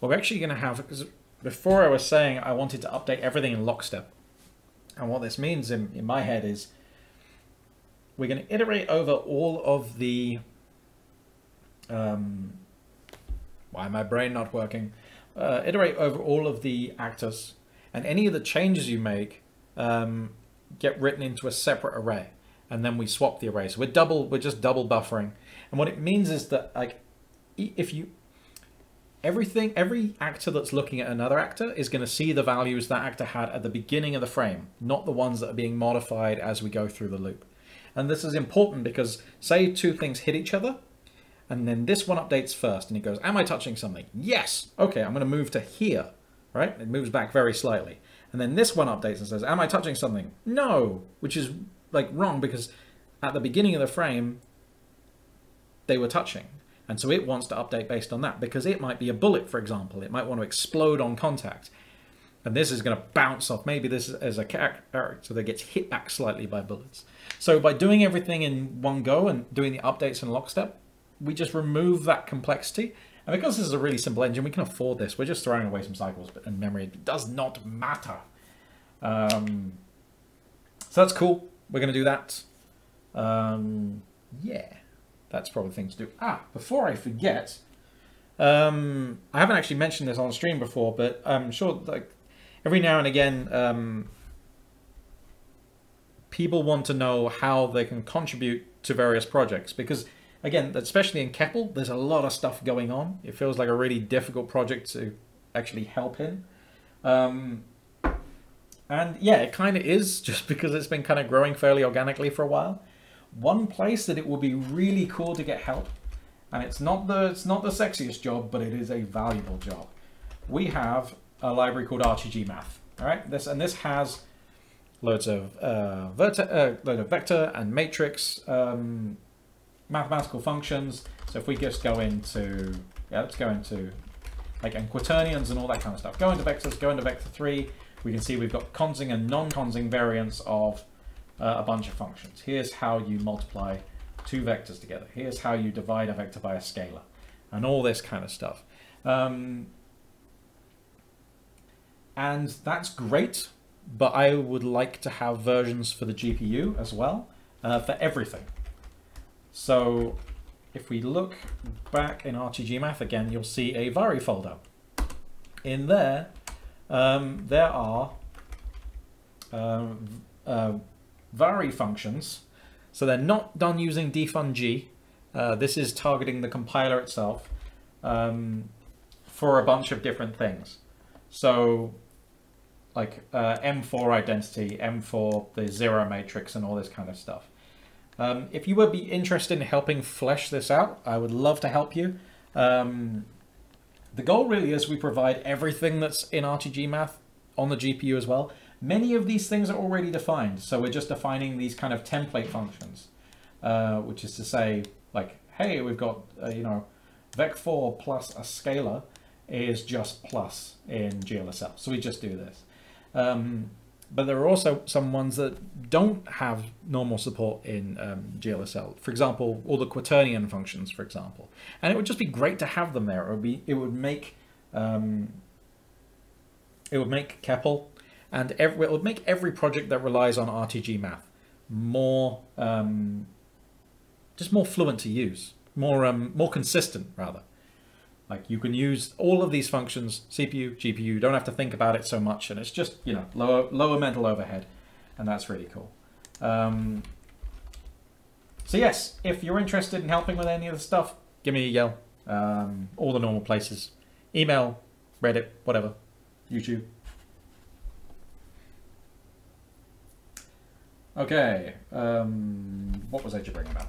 well, we're actually going to have, because before I was saying I wanted to update everything in lockstep. And what this means in, in my head is we're going to iterate over all of the, um, why my brain not working? Uh, iterate over all of the actors, and any of the changes you make um, get written into a separate array and then we swap the array. So we're double, we're just double buffering. And what it means is that like, if you, everything, every actor that's looking at another actor is going to see the values that actor had at the beginning of the frame, not the ones that are being modified as we go through the loop. And this is important because say two things hit each other, and then this one updates first, and it goes, am I touching something? Yes. Okay, I'm going to move to here, right? It moves back very slightly. And then this one updates and says, am I touching something? No, which is like wrong because at the beginning of the frame, they were touching. And so it wants to update based on that because it might be a bullet, for example. It might want to explode on contact. And this is going to bounce off. Maybe this is a character so that gets hit back slightly by bullets. So by doing everything in one go and doing the updates in lockstep, we just remove that complexity. And because this is a really simple engine, we can afford this. We're just throwing away some cycles but and memory. It does not matter. Um, so that's cool. We're going to do that. Um, yeah, that's probably the thing to do. Ah, before I forget, um, I haven't actually mentioned this on stream before, but I'm sure like every now and again, um, people want to know how they can contribute to various projects because again, especially in CEPL, there's a lot of stuff going on. It feels like a really difficult project to actually help in. Um, and yeah, it kind of is <laughs> just because it's been kind of growing fairly organically for a while. One place that it would be really cool to get help, and it's not the it's not the sexiest job, but it is a valuable job. We have a library called RTGMath. All right, this and this has loads of uh, uh, load of vector and matrix um, mathematical functions. So if we just go into yeah, let's go into like and quaternions and all that kind of stuff. Go into vectors, go into vector three we can see we've got consing and non-consing variants of uh, a bunch of functions. Here's how you multiply two vectors together. Here's how you divide a vector by a scalar and all this kind of stuff. Um, and that's great, but I would like to have versions for the GPU as well, uh, for everything. So if we look back in RTGMath again, you'll see a Vari folder. In there, um, there are um, uh, Vari functions. So they're not done using defun Uh, this is targeting the compiler itself um, for a bunch of different things. So like uh, M4 identity, M4, the zero matrix and all this kind of stuff. Um, if you would be interested in helping flesh this out, I would love to help you. Um, the goal really is we provide everything that's in RTG math on the GPU as well. Many of these things are already defined, so we're just defining these kind of template functions, uh, which is to say, like, hey, we've got, uh, you know, vec4 plus a scalar is just plus in GLSL. So we just do this. Um, but there are also some ones that don't have normal support in um, GLSL. For example, all the quaternion functions, for example. And it would just be great to have them there. It would be, it would make, um, it would make CEPL and every, it would make every project that relies on RTG math more, um, just more fluent to use, more, um, more consistent rather. Like you can use all of these functions, CPU, GPU, don't have to think about it so much. And it's just, you know, lower, lower mental overhead. And that's really cool. Um, so yes, if you're interested in helping with any of the stuff, give me a yell. Um, all the normal places. Email, Reddit, whatever. YouTube. Okay, um, what was I to bring about?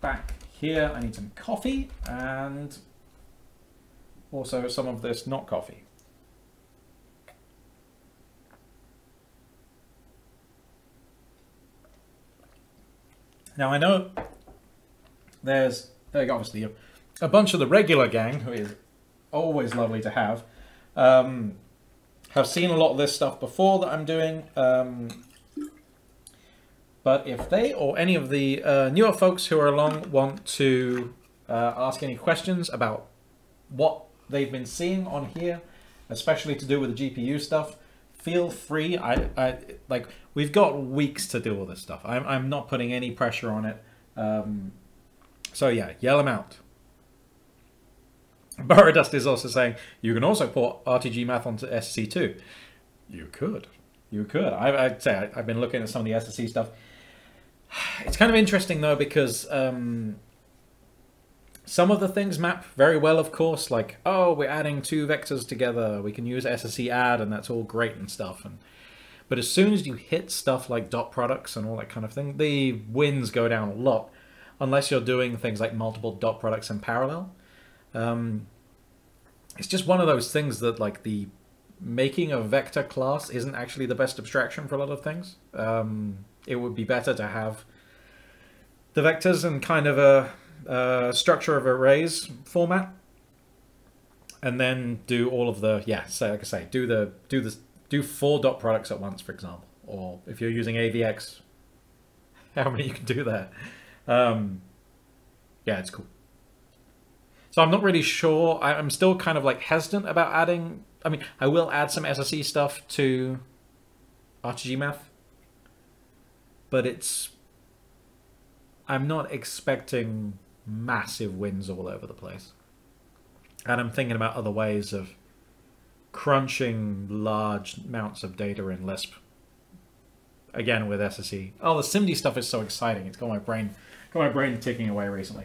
Back here, I need some coffee and also some of this not coffee. Now I know there's obviously a, a, bunch of the regular gang, who is always lovely to have, um, have seen a lot of this stuff before that I'm doing. Um, but if they or any of the uh, newer folks who are along want to uh, ask any questions about what they've been seeing on here, especially to do with the GPU stuff, feel free. I, I like we've got weeks to do all this stuff. I'm, I'm not putting any pressure on it. Um, so yeah, yell them out. <laughs> Borodust is also saying you can also port RTG math onto SSE2. You could. You could. I, would say I, have been looking at some of the SSE stuff. It's kind of interesting though because um, some of the things map very well, of course, like, oh, we're adding two vectors together, we can use SSE add, and that's all great and stuff. And But as soon as you hit stuff like dot products and all that kind of thing, the wins go down a lot, unless you're doing things like multiple dot products in parallel. Um, it's just one of those things that, like, the making a vector class isn't actually the best abstraction for a lot of things. Um, it would be better to have the vectors in kind of a uh, structure of arrays format, and then do all of the yeah. So like I say, do the do the do four dot products at once, for example, or if you're using AVX, how many you can do there. Um, yeah, it's cool. So I'm not really sure. I'm still kind of like hesitant about adding. I mean, I will add some SSE stuff to RTGMath, but it's. I'm not expecting massive wins all over the place. And I'm thinking about other ways of crunching large amounts of data in Lisp. Again with SSE. Oh, the SIMD stuff is so exciting. It's got my brain got my brain ticking away recently.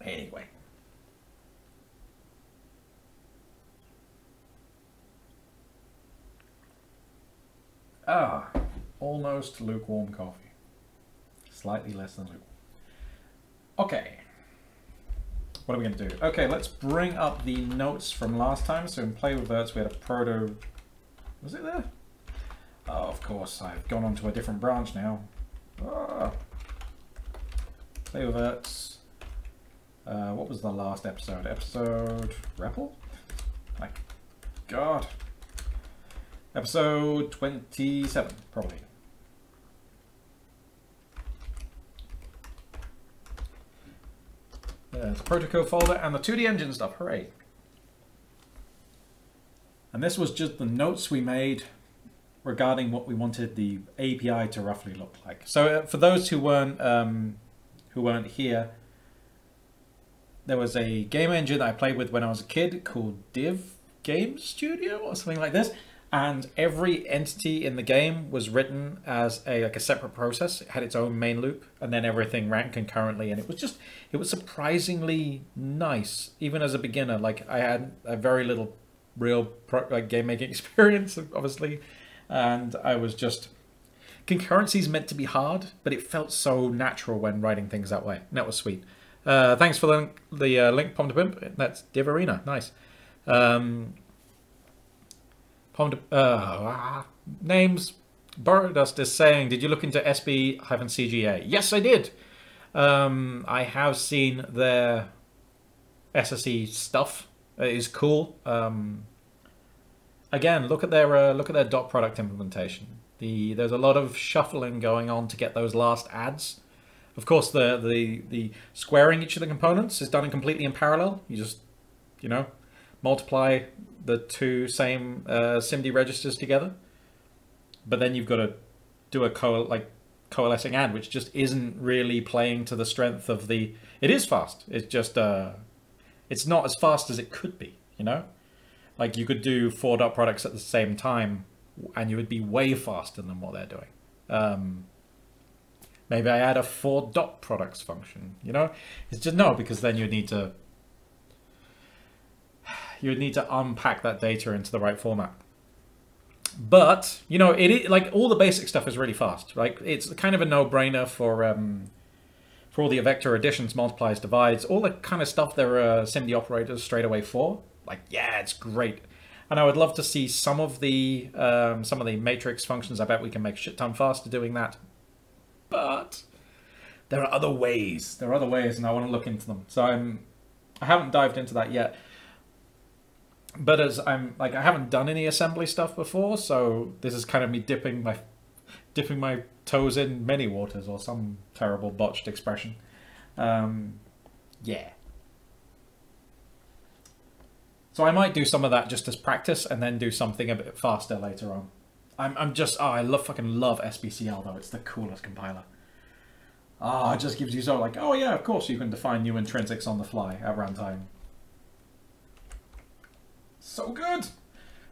Anyway. Ah, almost lukewarm coffee. Slightly less than lukewarm. Okay. What are we going to do? Okay, let's bring up the notes from last time. So in Play with Verts, we had a proto... Was it there? Oh, of course, I've gone on to a different branch now. Ah. Play with Verts. Uh, what was the last episode? Episode... REPL? My God. Episode 27, probably. The protocol folder and the 2D engine stuff. Hooray. And this was just the notes we made regarding what we wanted the API to roughly look like. So uh, for those who weren't um, who weren't here, there was a game engine that I played with when I was a kid called Div Game Studio or something like this and every entity in the game was written as a like a separate process. It had its own main loop and then everything ran concurrently. And it was just it was surprisingly nice even as a beginner. Like i had a very little real pro, like game making <laughs> experience obviously. And i was just concurrency is meant to be hard but it felt so natural when writing things that way. And that was sweet. Uh, thanks for the link, the uh, link pom to pimp. That's div arena. Nice. Um, Uh, names. Borodust is saying, did you look into SB-CGA? Yes, I did. Um, I have seen their SSE stuff. It is cool. Um, again, look at their uh, look at their dot product implementation. The there's a lot of shuffling going on to get those last adds. Of course, the the the squaring each of the components is done completely in parallel. You just you know multiply the two same uh, SIMD registers together. But then you've got to do a co like coalescing add, which just isn't really playing to the strength of the. It is fast. It's just uh, it's not as fast as it could be. You know, like you could do four dot products at the same time, and you would be way faster than what they're doing. Um, maybe I add a four dot products function. You know, it's just no because then you need to you would need to unpack that data into the right format. But, you know, it like all the basic stuff is really fast. Like it's kind of a no-brainer for um, for all the vector additions, multiplies, divides, all the kind of stuff there are SIMD operators straight away for. Like, yeah, it's great. And I would love to see some of the um, some of the matrix functions. I bet we can make shit ton faster doing that. But there are other ways. There are other ways, and I want to look into them. So I'm I haven't dived into that yet but as I'm like I haven't done any assembly stuff before, so this is kind of me dipping my dipping my toes in many waters or some terrible botched expression. Um, yeah. So I might do some of that just as practice and then do something a bit faster later on. I'm, I'm just, oh, I love fucking love SBCL though. It's the coolest compiler. Ah, oh, it just gives you so like, oh yeah, of course you can define new intrinsics on the fly at runtime. So good!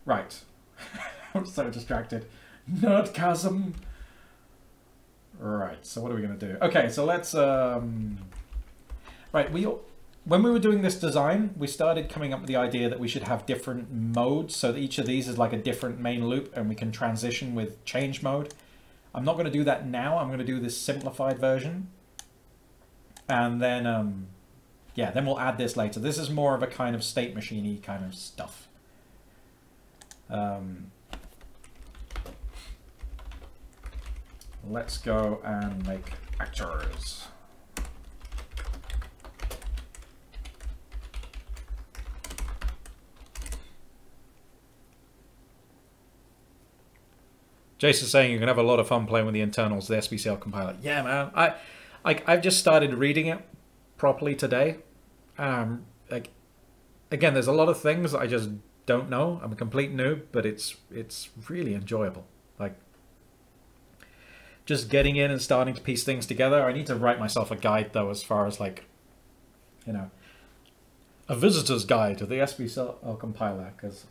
Right. <laughs> I'm so distracted. Nerdgasm! Right, so what are we going to do? Okay, so let's... Um... Right, we when we were doing this design, we started coming up with the idea that we should have different modes so that each of these is like a different main loop and we can transition with change mode. I'm not going to do that now. I'm going to do this simplified version. And then, um, yeah, then we'll add this later. This is more of a kind of state machine kind of stuff. Um, let's go and make actors. Jason's saying you can have a lot of fun playing with the internals, the SBCL compiler. Yeah, man. I, I I've just started reading it properly today. Um, like, again, there's a lot of things I just don't know. I'm a complete noob, but it's it's really enjoyable. Like, just getting in and starting to piece things together. I need to write myself a guide though, as far as like, you know, a visitor's guide to the SBCL compiler, because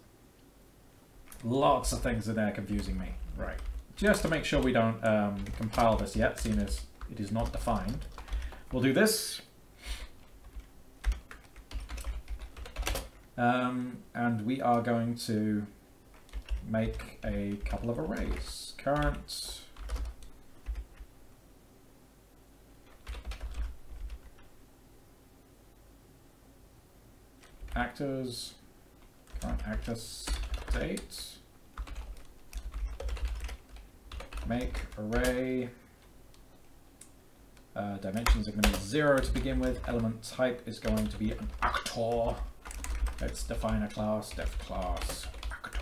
lots of things in there confusing me. Right. Just to make sure we don't um, compile this yet, seeing as it is not defined, we'll do this. Um, and we are going to make a couple of arrays. Current actors, current actor state make array. Uh, dimensions are going to be zero to begin with. Element type is going to be an actor. Let's define a class, def class actor.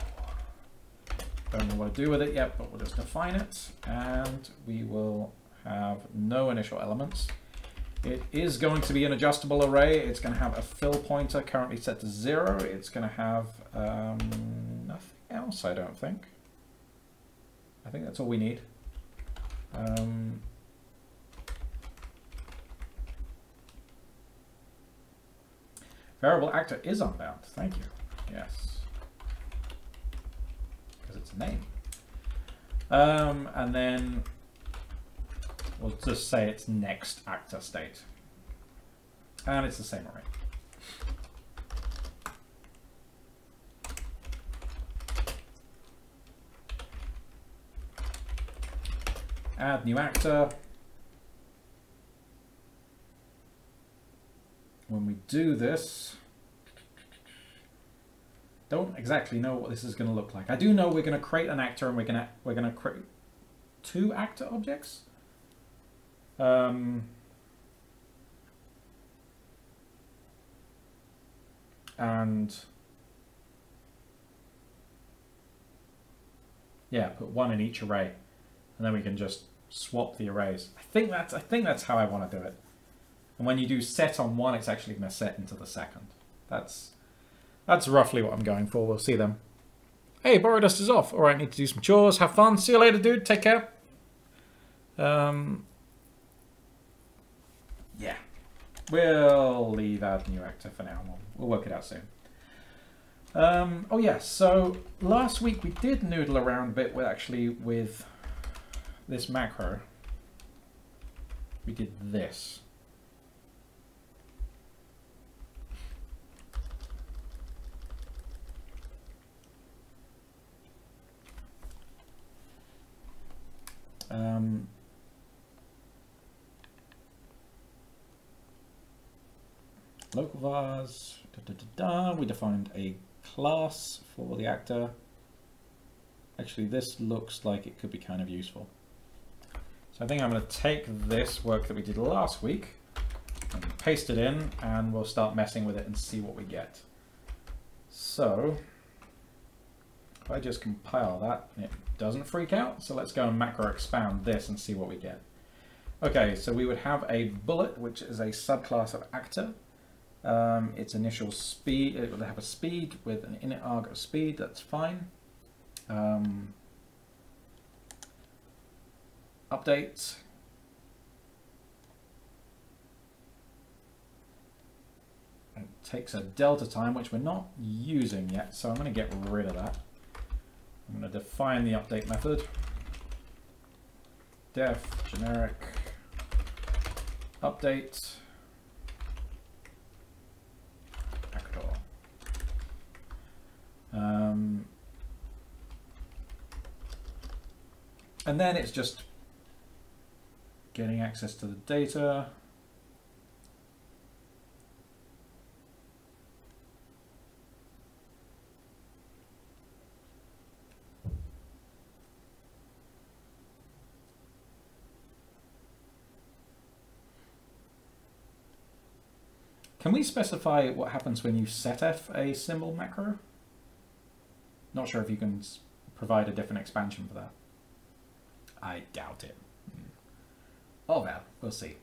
Don't know what to do with it yet, but we'll just define it. And we will have no initial elements. It is going to be an adjustable array. It's going to have a fill pointer currently set to zero. It's going to have um, nothing else, I don't think. I think that's all we need. Um, variable actor is unbound. Thank you. Yes. Because it's a name. Um, and then we'll just say it's next actor state. And it's the same array. Add new actor. When we do this, don't exactly know what this is going to look like. I do know we're going to create an actor and we're going to we're going to create two actor objects. Um, and yeah, put one in each array and then we can just swap the arrays. I think that's I think that's how I want to do it. And when you do set on one, it's actually going to set into the second. That's that's roughly what I'm going for. We'll see them. Hey, Borodust is off. All right, need to do some chores. Have fun. See you later, dude. Take care. Um, yeah. We'll leave out new actor for now. We'll, we'll work it out soon. Um, oh yeah, so last week we did noodle around a bit with actually with this macro, we did this. Um, local vars, da, da, da, we defined a class for the actor. Actually, this looks like it could be kind of useful. So I think I'm going to take this work that we did last week and paste it in and we'll start messing with it and see what we get. So if I just compile that, it doesn't freak out. So let's go and macro expand this and see what we get. Okay, so we would have a bullet, which is a subclass of actor. Um, its initial speed, it would have a speed with an init arg of speed, that's fine. Um, update. It takes a delta time, which we're not using yet, so I'm going to get rid of that. I'm going to define the update method. Def generic update Um, and then it's just getting access to the data. Can we specify what happens when you setf a symbol macro? Not sure if you can provide a different expansion for that. I doubt it. Hmm. Oh well, we'll see.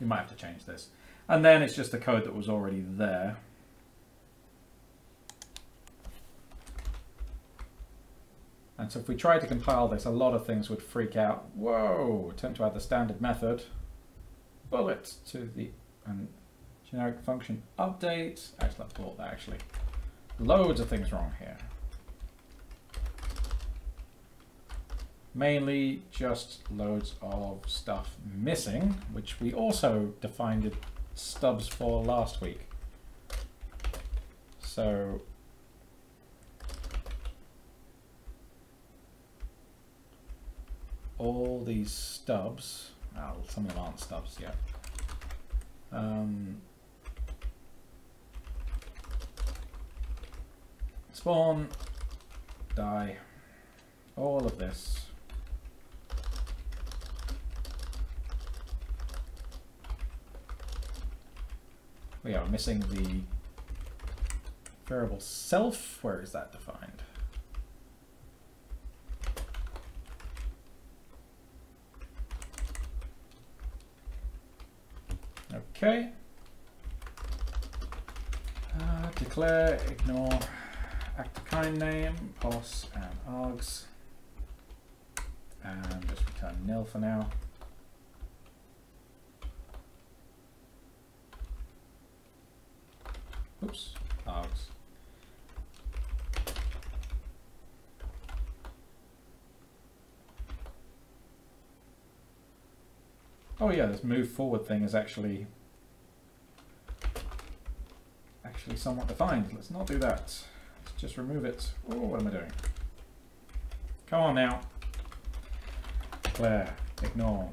We might have to change this. And then it's just the code that was already there. And so if we try to compile this, a lot of things would freak out. Whoa, attempt to add the standard method. Bullet to the, and generic function update. Actually, I thought that actually. Loads of things wrong here. Mainly just loads of stuff missing, which we also defined stubs for last week. So all these stubs, well, some of them aren't stubs yet. Um, spawn, die, all of this. We are missing the variable self. Where is that defined? Okay. Uh, declare, ignore actor kind name, pos and args. And just return nil for now. Oops, args. Oh yeah, this move forward thing is actually actually somewhat defined. Let's not do that. Just remove it. Oh, what am I doing? Come on now. Clear. Ignore.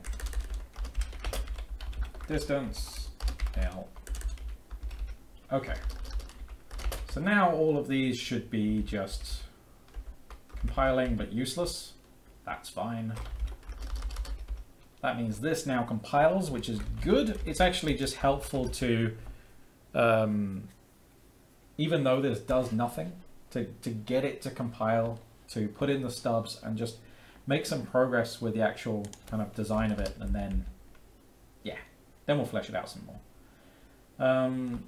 Distance. L. Okay. So now all of these should be just compiling but useless. That's fine. That means this now compiles, which is good. It's actually just helpful to um, even though this does nothing, to, to get it to compile, to put in the stubs and just make some progress with the actual kind of design of it and then, yeah, then we'll flesh it out some more. Um,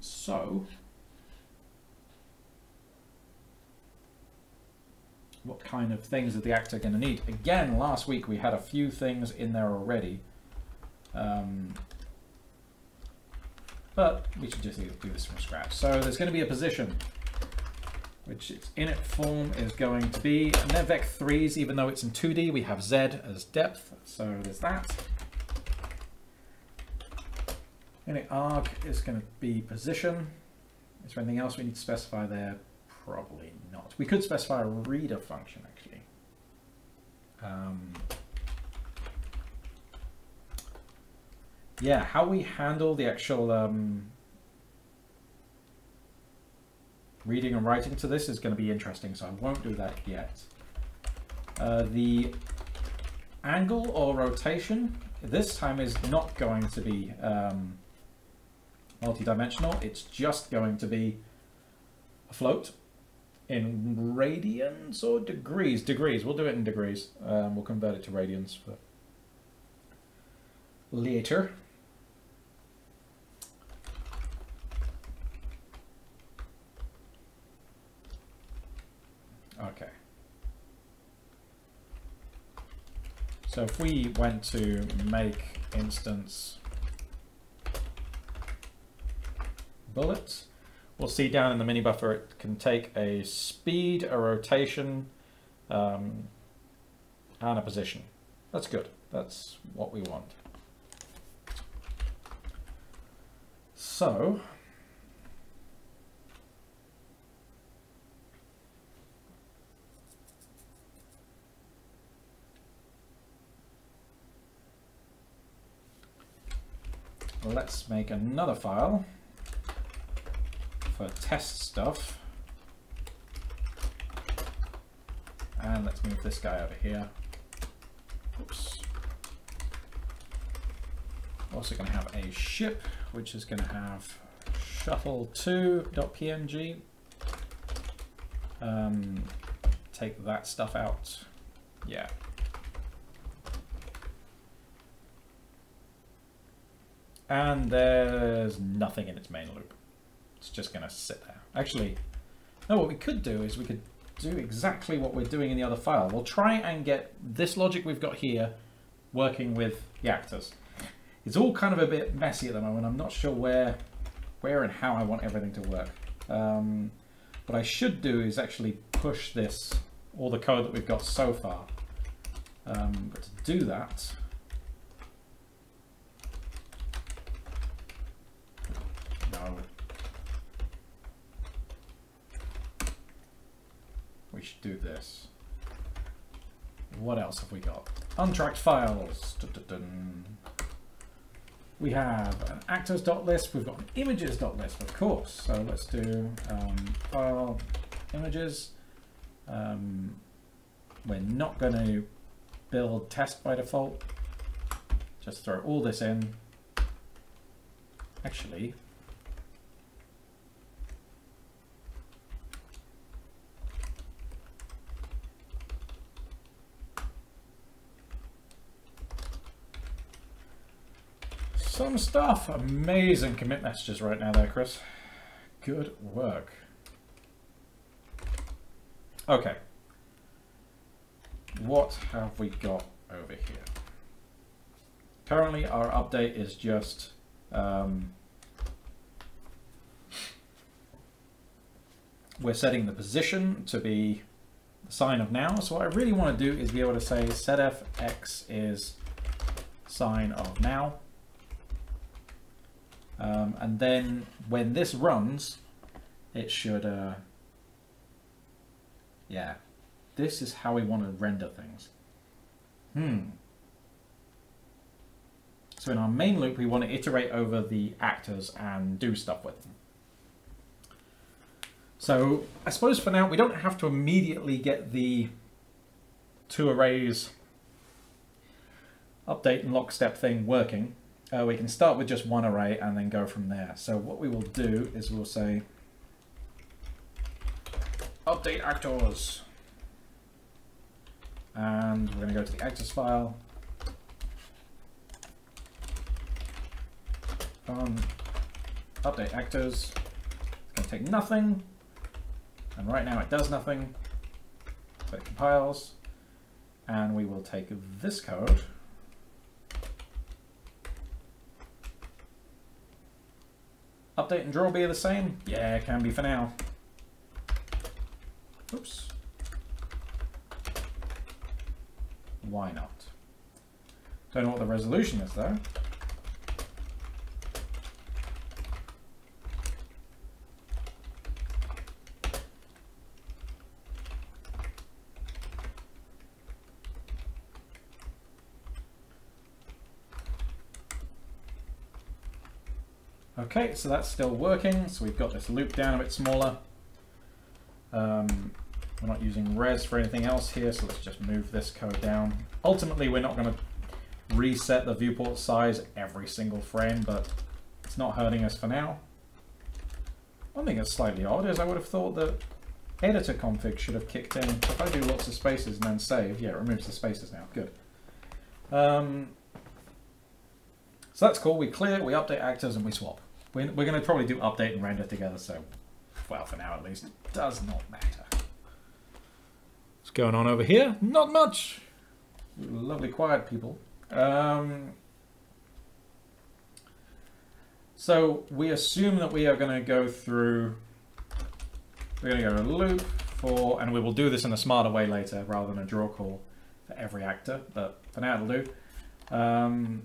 so, what kind of things is the actor going to need? Again, last week we had a few things in there already. Um, but we should just do this from scratch. So there's going to be a position, which its init form is going to be NetVec 3s, even though it's in 2D, we have Z as depth, so there's that. Init arg is going to be position. Is there anything else we need to specify there? Probably not. We could specify a reader function, actually. Um, yeah, how we handle the actual um, reading and writing to this is going to be interesting, so I won't do that yet. Uh, the angle or rotation this time is not going to be um, multi-dimensional. It's just going to be a float in radians or degrees. Degrees. We'll do it in degrees. Um, we'll convert it to radians for later. Okay. So if we went to make instance bullets, we'll see down in the mini buffer it can take a speed, a rotation, um, and a position. That's good. That's what we want. Let's make another file for test stuff. And let's move this guy over here. Oops. Also going to have a ship, which is going to have shuttle2.png. Um, take that stuff out. Yeah. And there's nothing in its main loop. It's just going to sit there. Actually, no, what we could do is we could do exactly what we're doing in the other file. We'll try and get this logic we've got here working with the actors. It's all kind of a bit messy at the moment. I'm not sure where, where and how I want everything to work. Um, what I should do is actually push this, all the code that we've got so far. Um, but to do that, no. We should do this. What else have we got? Untracked files. Dun -dun -dun. We have an actors.lisp, we've got an images.lisp, of course. So let's do um, file images. Um, we're not going to build test by default. Just throw all this in. Actually, Some stuff. Amazing commit messages right now there, Chris. Good work. Okay. What have we got over here? Currently our update is just um, we're setting the position to be the sine of now. So what I really want to do is be able to say setfx is sine of now. Um, and then when this runs, it should, uh, yeah, this is how we want to render things. Hmm. So in our main loop, we want to iterate over the actors and do stuff with them. So I suppose for now, we don't have to immediately get the two arrays update and lockstep thing working uh, we can start with just one array and then go from there. So what we will do is we'll say update actors. And we're going to go to the actors file. Um, update actors. It's going to take nothing. And right now it does nothing. So it compiles. And we will take this code. Update and draw be the same? Yeah, it can be for now. Oops. Why not? Don't know what the resolution is though. Okay, so that's still working. So we've got this loop down a bit smaller. Um, we're not using res for anything else here, so let's just move this code down. Ultimately, we're not going to reset the viewport size every single frame, but it's not hurting us for now. One thing that's slightly odd is I would have thought that editor config should have kicked in. If I do lots of spaces and then save, yeah, it removes the spaces now. Good. Um, so that's cool. We clear, we update actors, and we swap. We're, we're going to probably do update and render together, so, well, for now at least, it does not matter. What's going on over here? Not much. Lovely quiet people. Um, so we assume that we are going to go through, we're going to go to loop for, and we will do this in a smarter way later rather than a draw call for every actor, but for now it'll do. Um,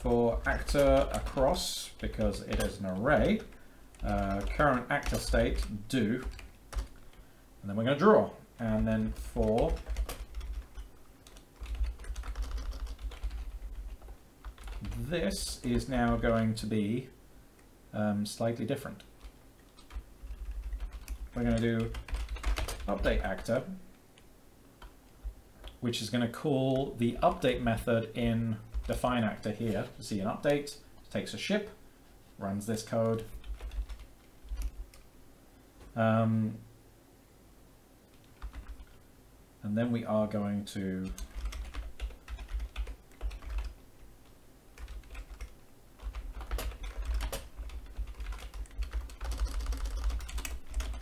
for actor across, because it is an array, uh, current actor state do, and then we're going to draw. And then for this is now going to be um, slightly different. We're going to do update actor, which is going to call the update method in define actor here to see an update, takes a ship, runs this code. Um, and then we are going to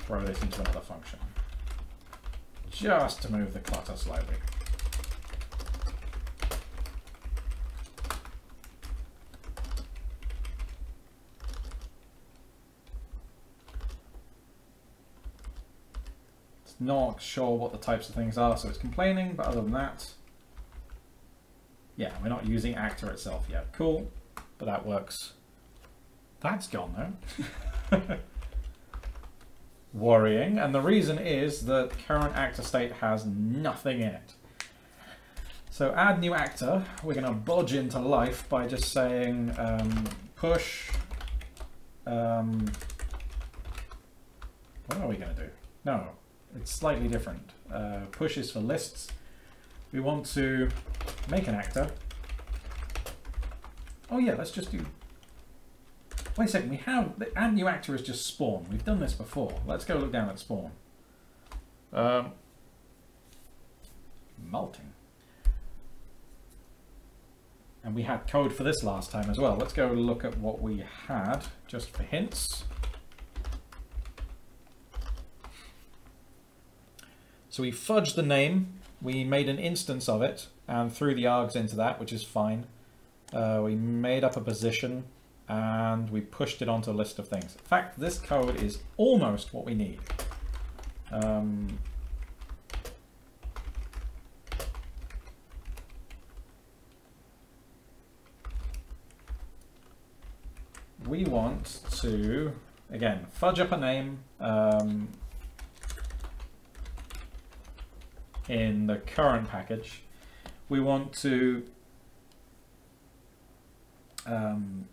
throw this into another function. Just to move the clutter slightly. Not sure what the types of things are, so it's complaining, but other than that, yeah, we're not using actor itself yet. Cool, but that works. That's gone though. <laughs> worrying, and the reason is that current actor state has nothing in it. So add new actor, we're going to bodge into life by just saying um, push, um, what are we going to do? No, it's slightly different. Uh, push is for lists. We want to make an actor. Oh yeah, let's just do Wait a second, we have, the add new actor is just spawn. We've done this before. Let's go look down at spawn. Um, malting. And we had code for this last time as well. Let's go look at what we had, just for hints. So we fudged the name, we made an instance of it, and threw the args into that, which is fine. Uh, we made up a position, and we pushed it onto a list of things. In fact, this code is almost what we need. Um, we want to, again, fudge up a name um, in the current package. We want to um,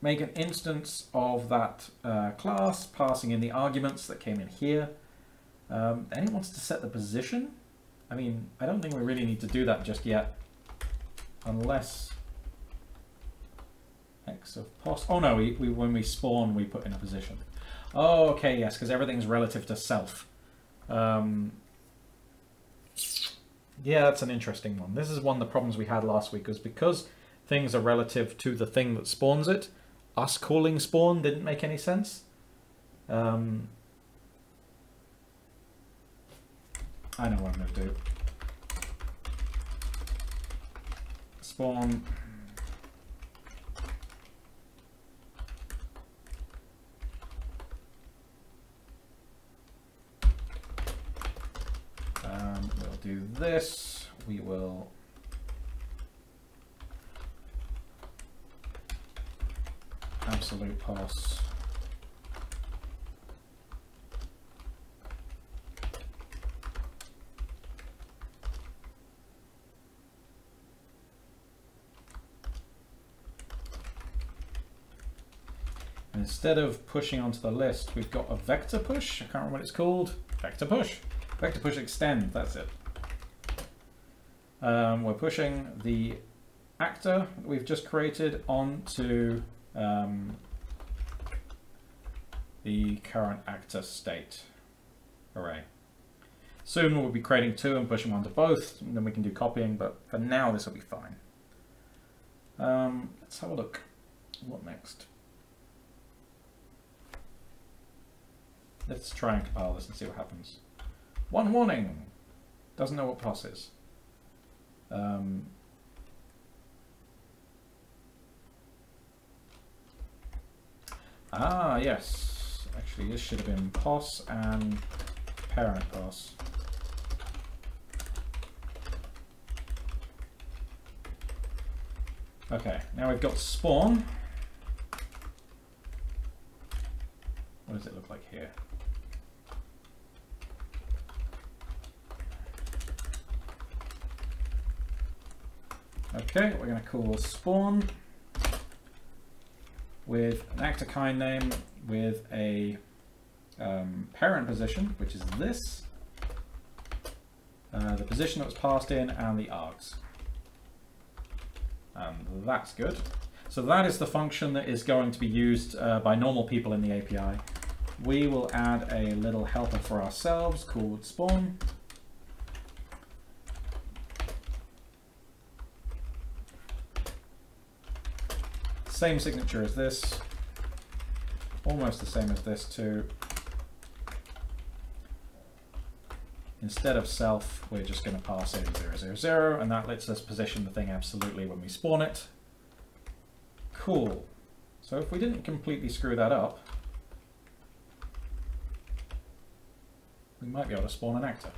make an instance of that uh, class, passing in the arguments that came in here. Um, wants to set the position. I mean, I don't think we really need to do that just yet, unless x of pos. Oh no, we, we when we spawn, we put in a position. Oh, okay, yes, because everything's relative to self. Um, yeah, that's an interesting one. This is one of the problems we had last week, was because things are relative to the thing that spawns it, us calling spawn didn't make any sense. Um, I know what I'm going to do. Spawn. Um, we'll do this. We will absolute pass. instead of pushing onto the list, we've got a vector push. I can't remember what it's called. Vector push. Vector push extend, that's it. Um, we're pushing the actor we've just created onto um, the current actor state array. Soon we'll be creating two and pushing one to both, and then we can do copying, but for now this will be fine. Um, let's have a look. What next? Let's try and compile this and see what happens. One warning! Doesn't know what POS is. Um, Ah, yes. Actually, this should have been POS and parent POS. Okay, now we've got spawn. What does it look like here? Okay, we're going to call spawn with an actor kind name with a um, parent position, which is this, uh, the position that was passed in, and the args. And that's good. So that is the function that is going to be used uh, by normal people in the API. We will add a little helper for ourselves called spawn. Same signature as this, almost the same as this too. Instead of self, we're just going to pass in 000, and that lets us position the thing absolutely when we spawn it. Cool. So if we didn't completely screw that up, we might be able to spawn an actor.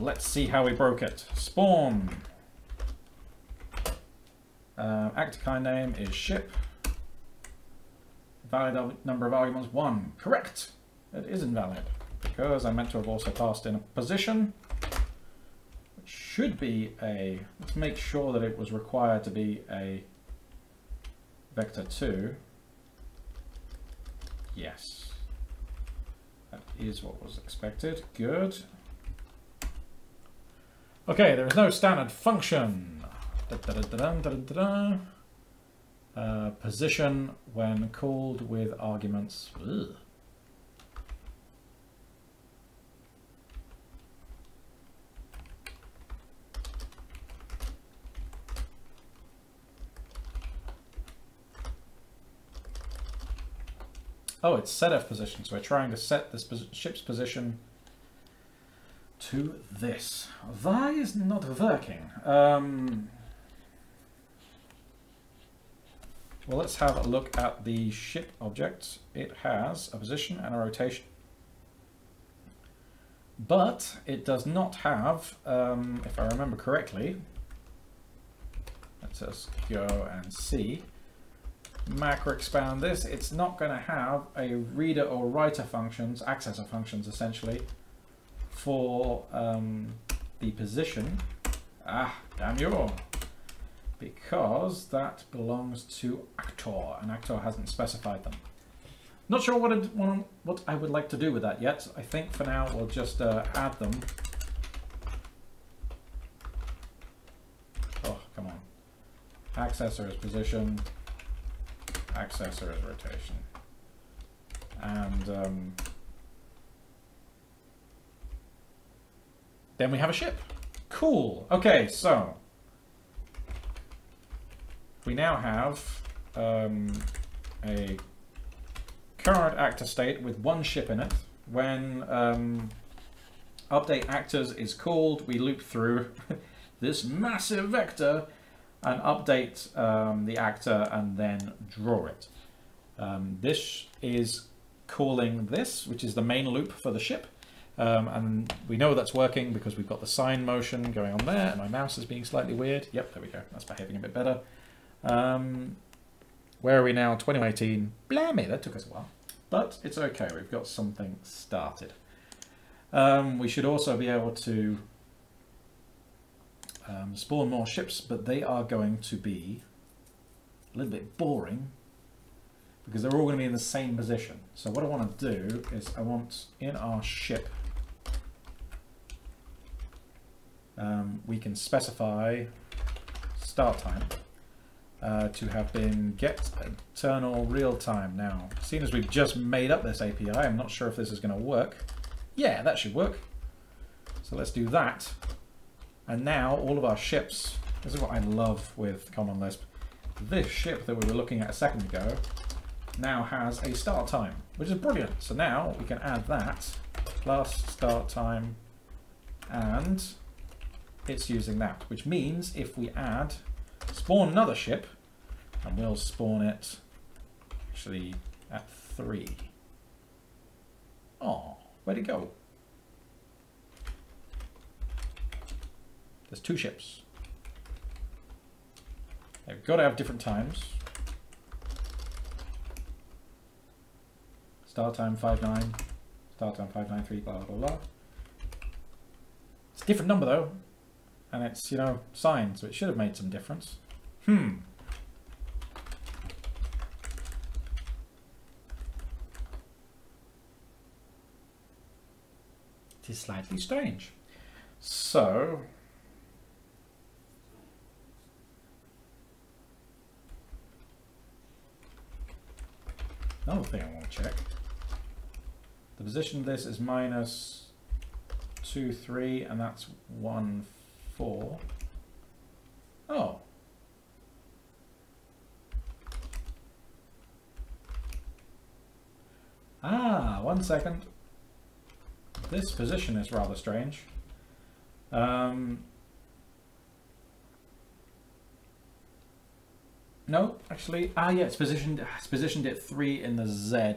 Let's see how we broke it. Spawn. Uh, actor kind name is ship. Valid number of arguments, one. Correct. It is invalid because I meant to have also passed in a position. Which should be a, let's make sure that it was required to be a vector 2. Yes. That is what was expected. Good. Okay, there is no standard function. Uh, position when called with arguments. Ugh. Oh, it's set setf position, so we're trying to set this ship's position to this. Why is not working? Um, Well, let's have a look at the ship object. It has a position and a rotation. But it does not have, um, if I remember correctly, let's just go and see, macro expand this, it's not going to have a reader or writer functions, accessor functions essentially, for um, the position. Ah, damn you because that belongs to actor, and actor hasn't specified them. Not sure what, I'd, what I would like to do with that yet. I think for now we'll just uh, add them. Oh, come on. Accessor is position, accessor is rotation. And um, then we have a ship. Cool. Okay, so we now have um, a current actor state with one ship in it. When um, update actors is called, we loop through <laughs> this massive vector and update um, the actor and then draw it. Um, this is calling this, which is the main loop for the ship. Um, and we know that's working because we've got the sine motion going on there and my mouse is being slightly weird. Yep, there we go. That's behaving a bit better. Um, where are we now? 2018. Blammy, that took us a while. But it's okay, we've got something started. Um, we should also be able to um, spawn more ships, but they are going to be a little bit boring because they're all going to be in the same position. So what I want to do is I want in our ship, um, we can specify start time uh, to have been get internal real time. Now, seeing as we've just made up this API, I'm not sure if this is going to work. Yeah, that should work. So let's do that. And now all of our ships, this is what I love with Common Lisp. This ship that we were looking at a second ago now has a start time, which is brilliant. So now we can add that plus start time and it's using that, which means if we add spawn another ship, and we'll spawn it actually at three. Oh, where'd it go? There's two ships. They've got to have different times. Start time 5-9, start time 593, blah, blah, blah. It's a Different number though. And it's, you know, signed, so it should have made some difference. Hmm. It is slightly strange. So, another thing I want to check. The position of this is minus 2, 3, and that's 1, 4. Oh. Ah, one second. This position is rather strange. Um, no, actually, ah, yeah, it's positioned. It's positioned at three in the Z.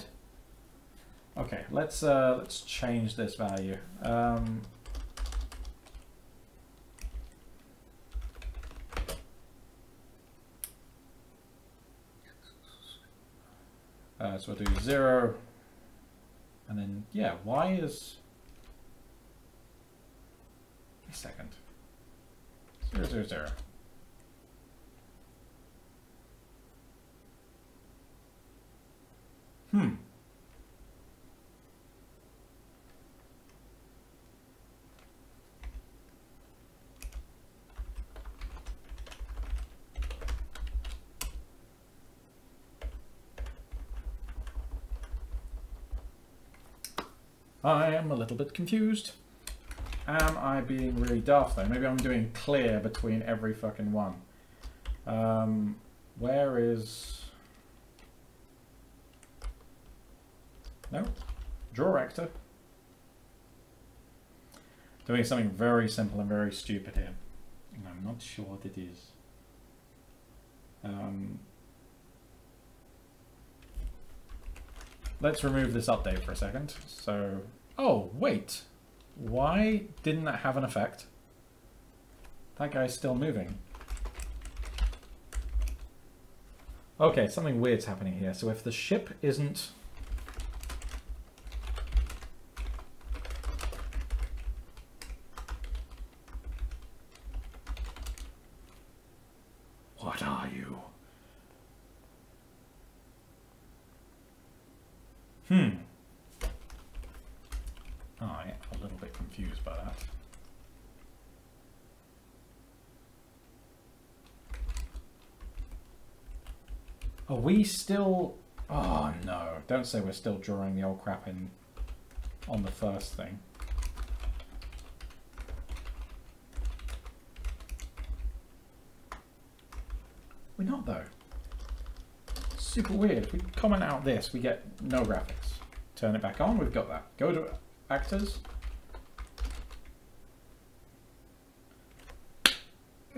Okay, let's uh, let's change this value. Um, so we'll do zero, and then yeah, y is a second. Zero zero zero. Hmm. I am a little bit confused. Am I being really daft though? Maybe I'm doing clear between every fucking one. Um, where is... No. Draw actor. Doing something very simple and very stupid here. And I'm not sure what it is. Um, let's remove this update for a second. So, oh, wait. Why didn't that have an effect? That guy's still moving. Okay, something weird's happening here. So if the ship isn't... What are you? Hmm. Oh, I am a little bit confused by that. Are we still... Oh no, don't say we're still drawing the old crap in on the first thing. We're not though. Super weird. If We comment out this, we get no graphics. Turn it back on, we've got that. Go to actors.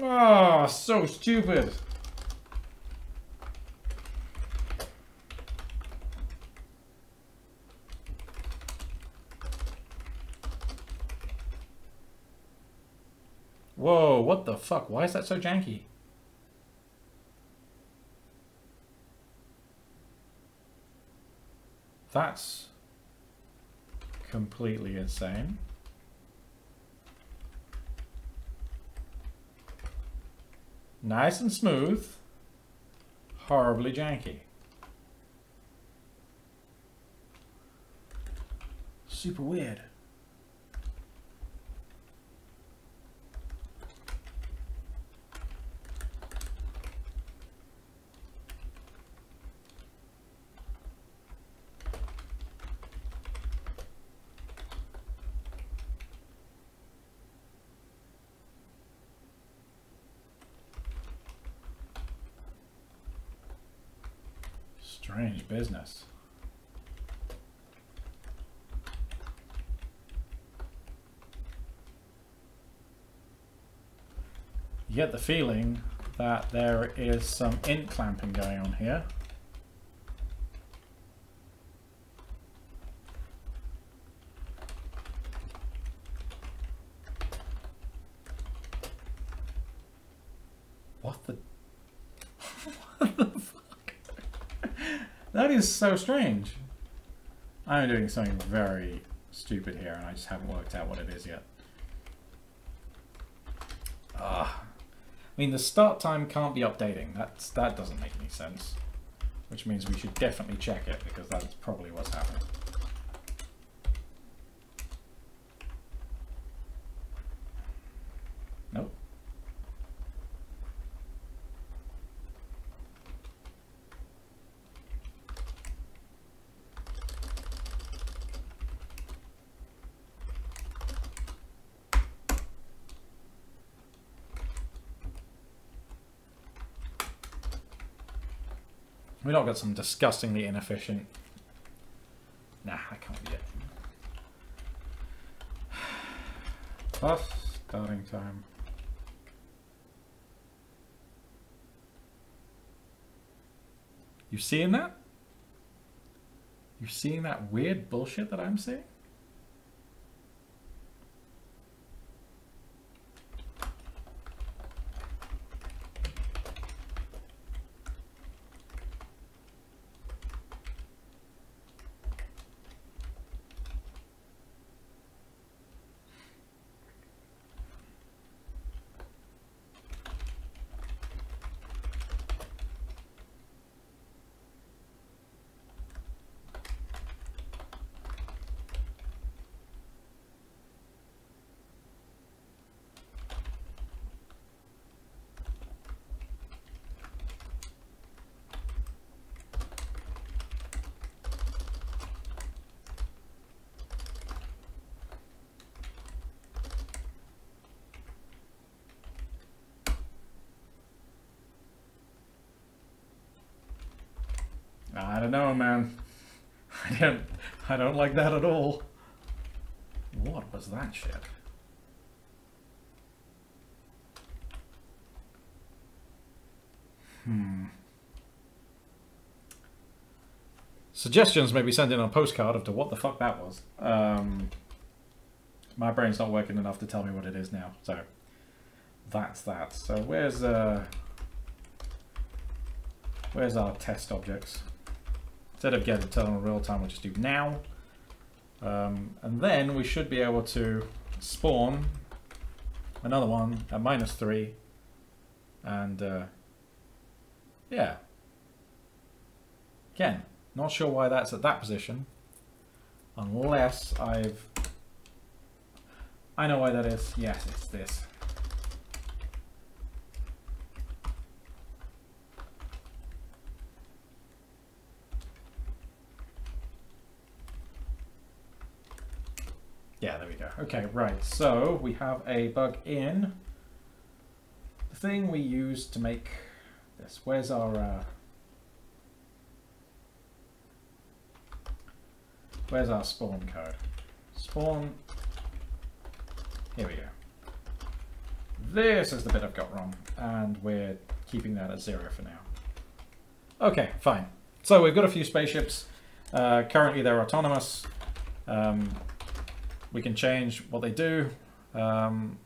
Oh, so stupid. Whoa, what the fuck? Why is that so janky? That's completely insane. Nice and smooth, horribly janky. Super weird. Strange business. You get the feeling that there is some int clamping going on here. What the... <laughs> what the fuck? <laughs> That is so strange. I'm doing something very stupid here and I just haven't worked out what it is yet. Ah. I mean, the start time can't be updating. That's, that doesn't make any sense. Which means we should definitely check it, because that's probably what's happening. We not got some disgustingly inefficient. Nah, I can't be it. Plus starting time. You seeing that? You seeing that weird bullshit that I'm seeing? I don't know, man. <laughs> I don't, I don't like that at all. What was that shit? Hmm. Suggestions may be sent in on a postcard of to what the fuck that was. Um, my brain's not working enough to tell me what it is now, so that's that. So where's uh, where's our test objects? Instead of get internal real time, we'll just do now. Um, and then we should be able to spawn another one at minus three. And uh, yeah. Again, not sure why that's at that position. Unless I've... I know why that is. Yes, it's this. Yeah, there we go. Okay, right. So we have a bug in the thing we use to make this. Where's our... Uh, where's our spawn code? Spawn... Here we go. This is the bit I've got wrong, and we're keeping that at zero for now. Okay, fine. So we've got a few spaceships. Uh, currently they're autonomous. Um, we can change what they do. Um,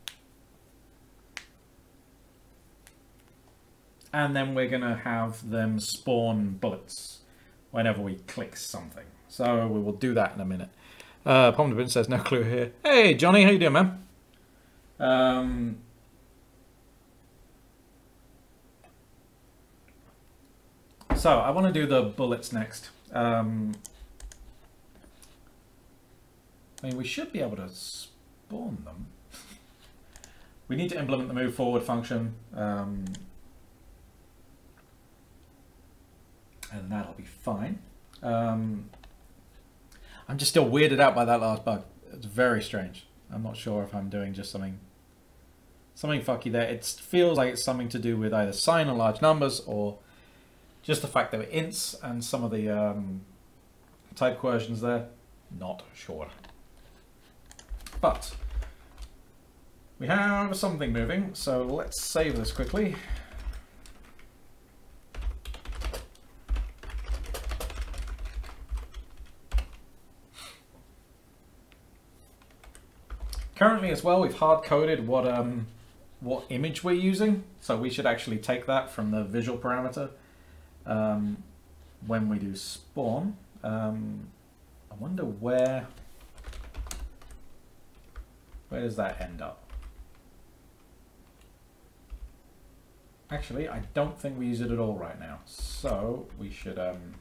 and then we're going to have them spawn bullets whenever we click something. So we will do that in a minute. Uh, Pomdabin says, no clue here. Hey, Johnny, how you doing, man? Um, so I want to do the bullets next. Um, I mean, we should be able to spawn them. we need to implement the move forward function. Um, and that'll be fine. Um, I'm just still weirded out by that last bug. It's very strange. I'm not sure if I'm doing just something something fucky there. It feels like it's something to do with either sine or large numbers or just the fact that we're ints and some of the um, type coercions there. Not sure. But we have something moving, so let's save this quickly. Currently as well, we've hard-coded what um, what image we're using, so we should actually take that from the visual parameter um, when we do spawn. Um, I wonder where where does that end up? actually, I don't think we use it at all right now. So we should um,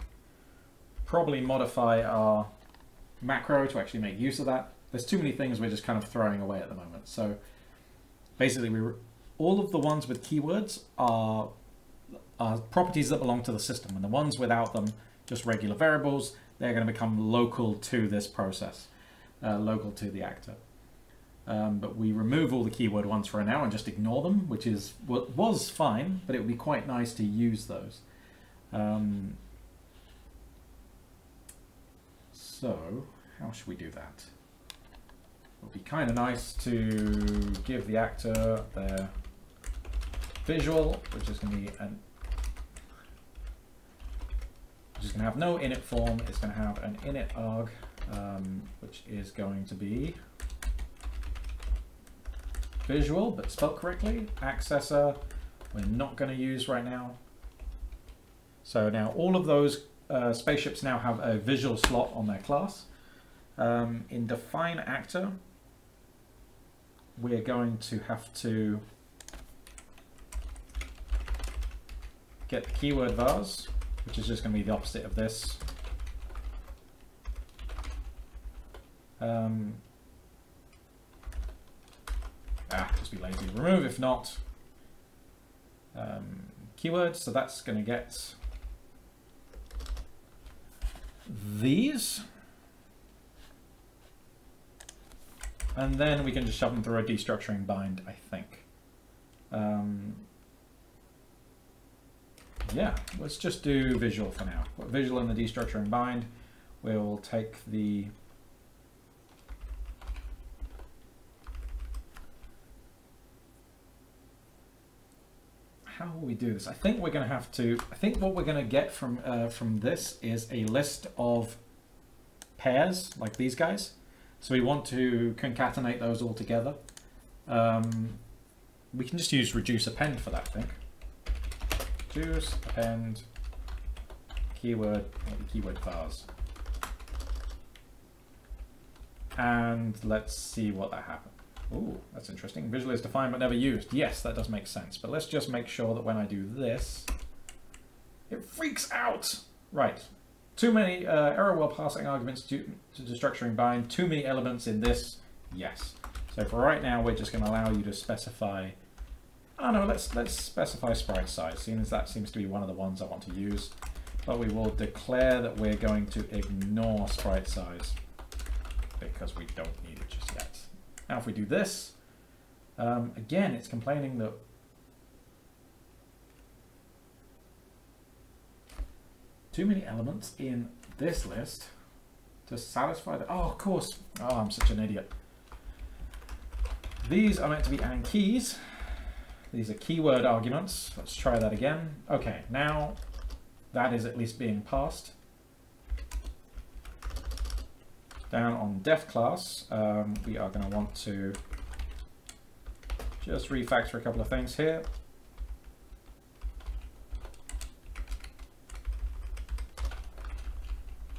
probably modify our macro to actually make use of that. There's too many things we're just kind of throwing away at the moment. So basically, we all of the ones with keywords are, are properties that belong to the system, and the ones without them, just regular variables, they're going to become local to this process, uh, local to the actor. Um, but we remove all the keyword ones for now and just ignore them, which is what was fine, but it would be quite nice to use those. Um, so, how should we do that? It would be kind of nice to give the actor their visual, which is going to be an which is going to have no init form. It's going to have an init arg, um, which is going to be visual, but spelled correctly. Accessor, we're not going to use right now. So now all of those uh, spaceships now have a visual slot on their class. Um, in define actor, we're going to have to get the keyword vars, which is just going to be the opposite of this. Um, ah, just be lazy. Remove if not. Um, keyword, so that's going to get these. And then we can just shove them through a destructuring bind, I think. Um, yeah, let's just do visual for now. Put Visual in the destructuring bind. We'll take the how will we do this? I think we're going to have to. I think what we're going to get from uh, from this is a list of pairs like these guys. So we want to concatenate those all together. Um, we can just use reduce append for that, I think. Reduce append keyword keyword vars. And let's see what that happens. Ooh, that's interesting. Visually is defined but never used. Yes, that does make sense. But let's just make sure that when I do this, it freaks out. Right. Too many uh, error while passing arguments to, destructuring bind. Too many elements in this. Yes. So for right now, we're just going to allow you to specify. Oh no, let's let's specify sprite size, seeing as that seems to be one of the ones I want to use. But we will declare that we're going to ignore sprite size because we don't need it just yet. Now if we do this, um, again, it's complaining that too many elements in this list to satisfy the... Oh, of course. Oh, I'm such an idiot. These are meant to be and keys. These are keyword arguments. Let's try that again. Okay, now that is at least being passed down on def class, um, we are going to want to just refactor a couple of things here.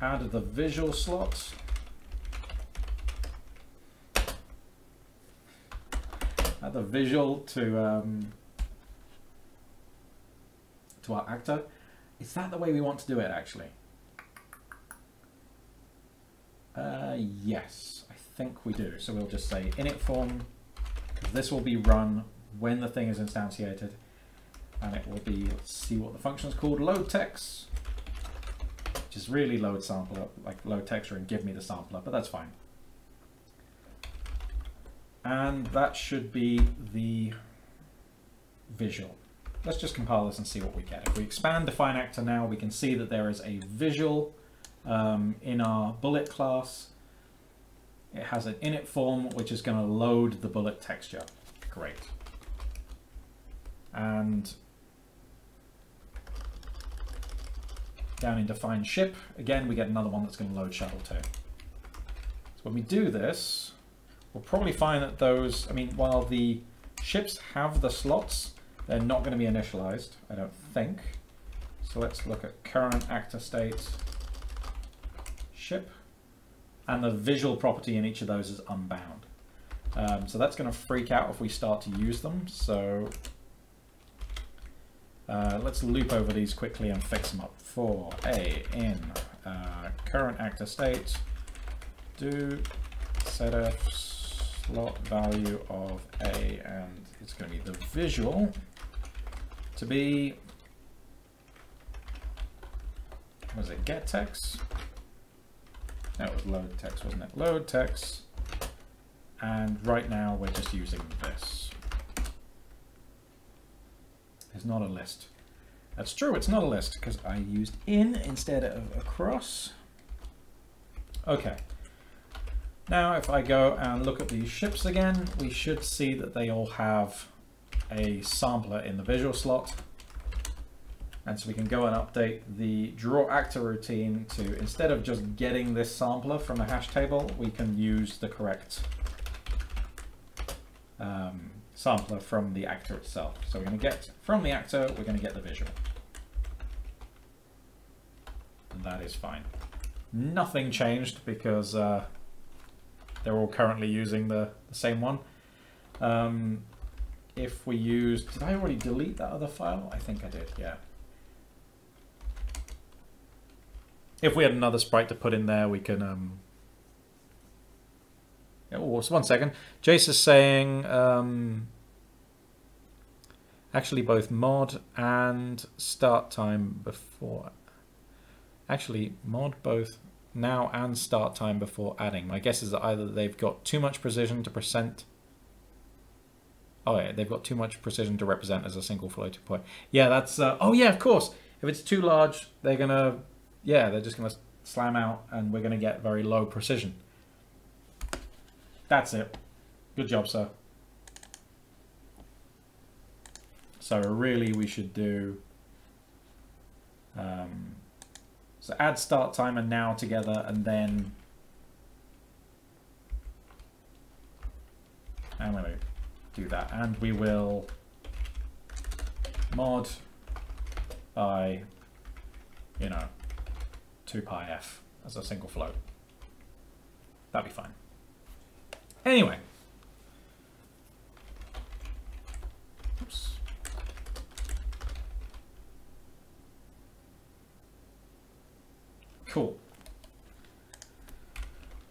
Add the visual slot. Add the visual to um, to our actor. Is that the way we want to do it actually? Uh, yes, I think we do. So we'll just say init form, this will be run when the thing is instantiated, and it will be, let's see what the function is called, load text, which is really load sampler, like load texture and give me the sampler, but that's fine. And that should be the visual. Let's just compile this and see what we get. If we expand define actor now, we can see that there is a visual um, in our bullet class. It has an init form which is going to load the bullet texture. Great. And down in define ship, again, we get another one that's going to load shuttle too. So when we do this, we'll probably find that those, I mean, while the ships have the slots, they're not going to be initialized, I don't think. So let's look at current actor state ship. And the visual property in each of those is unbound. Um, so that's going to freak out if we start to use them. So Uh, let's loop over these quickly and fix them up. For A in uh, current actor state, do set a slot value of A and it's going to be the visual to be was it get text? That was load text, wasn't it? Load text. And right now we're just using this. It's not a list. That's true, it's not a list because I used in instead of across. Okay. Now if I go and look at these ships again, we should see that they all have a sampler in the visual slot. And so we can go and update the draw actor routine to, instead of just getting this sampler from a hash table, we can use the correct um, sampler from the actor itself. So we're going to get, from the actor, we're going to get the visual. And that is fine. Nothing changed because uh, they're all currently using the, the same one. Um, if we use, did I already delete that other file? I think I did, yeah. If we had another sprite to put in there, we can... Um... Oh, so one second. Jace is saying... Um... Actually, both mod and start time before... Actually, mod both now and start time before adding. My guess is that either they've got too much precision to present... Oh yeah, they've got too much precision to represent as a single floating point. Yeah, that's... Uh... Oh yeah, of course. If it's too large, they're going to yeah, they're just going to slam out and we're going to get very low precision. That's it. Good job, sir. So really we should do... Um, so add start time and now together and then... I'm going to do that. And we will mod by, you know, 2 pi f as a single float. That'd be fine. Anyway. Oops. Cool.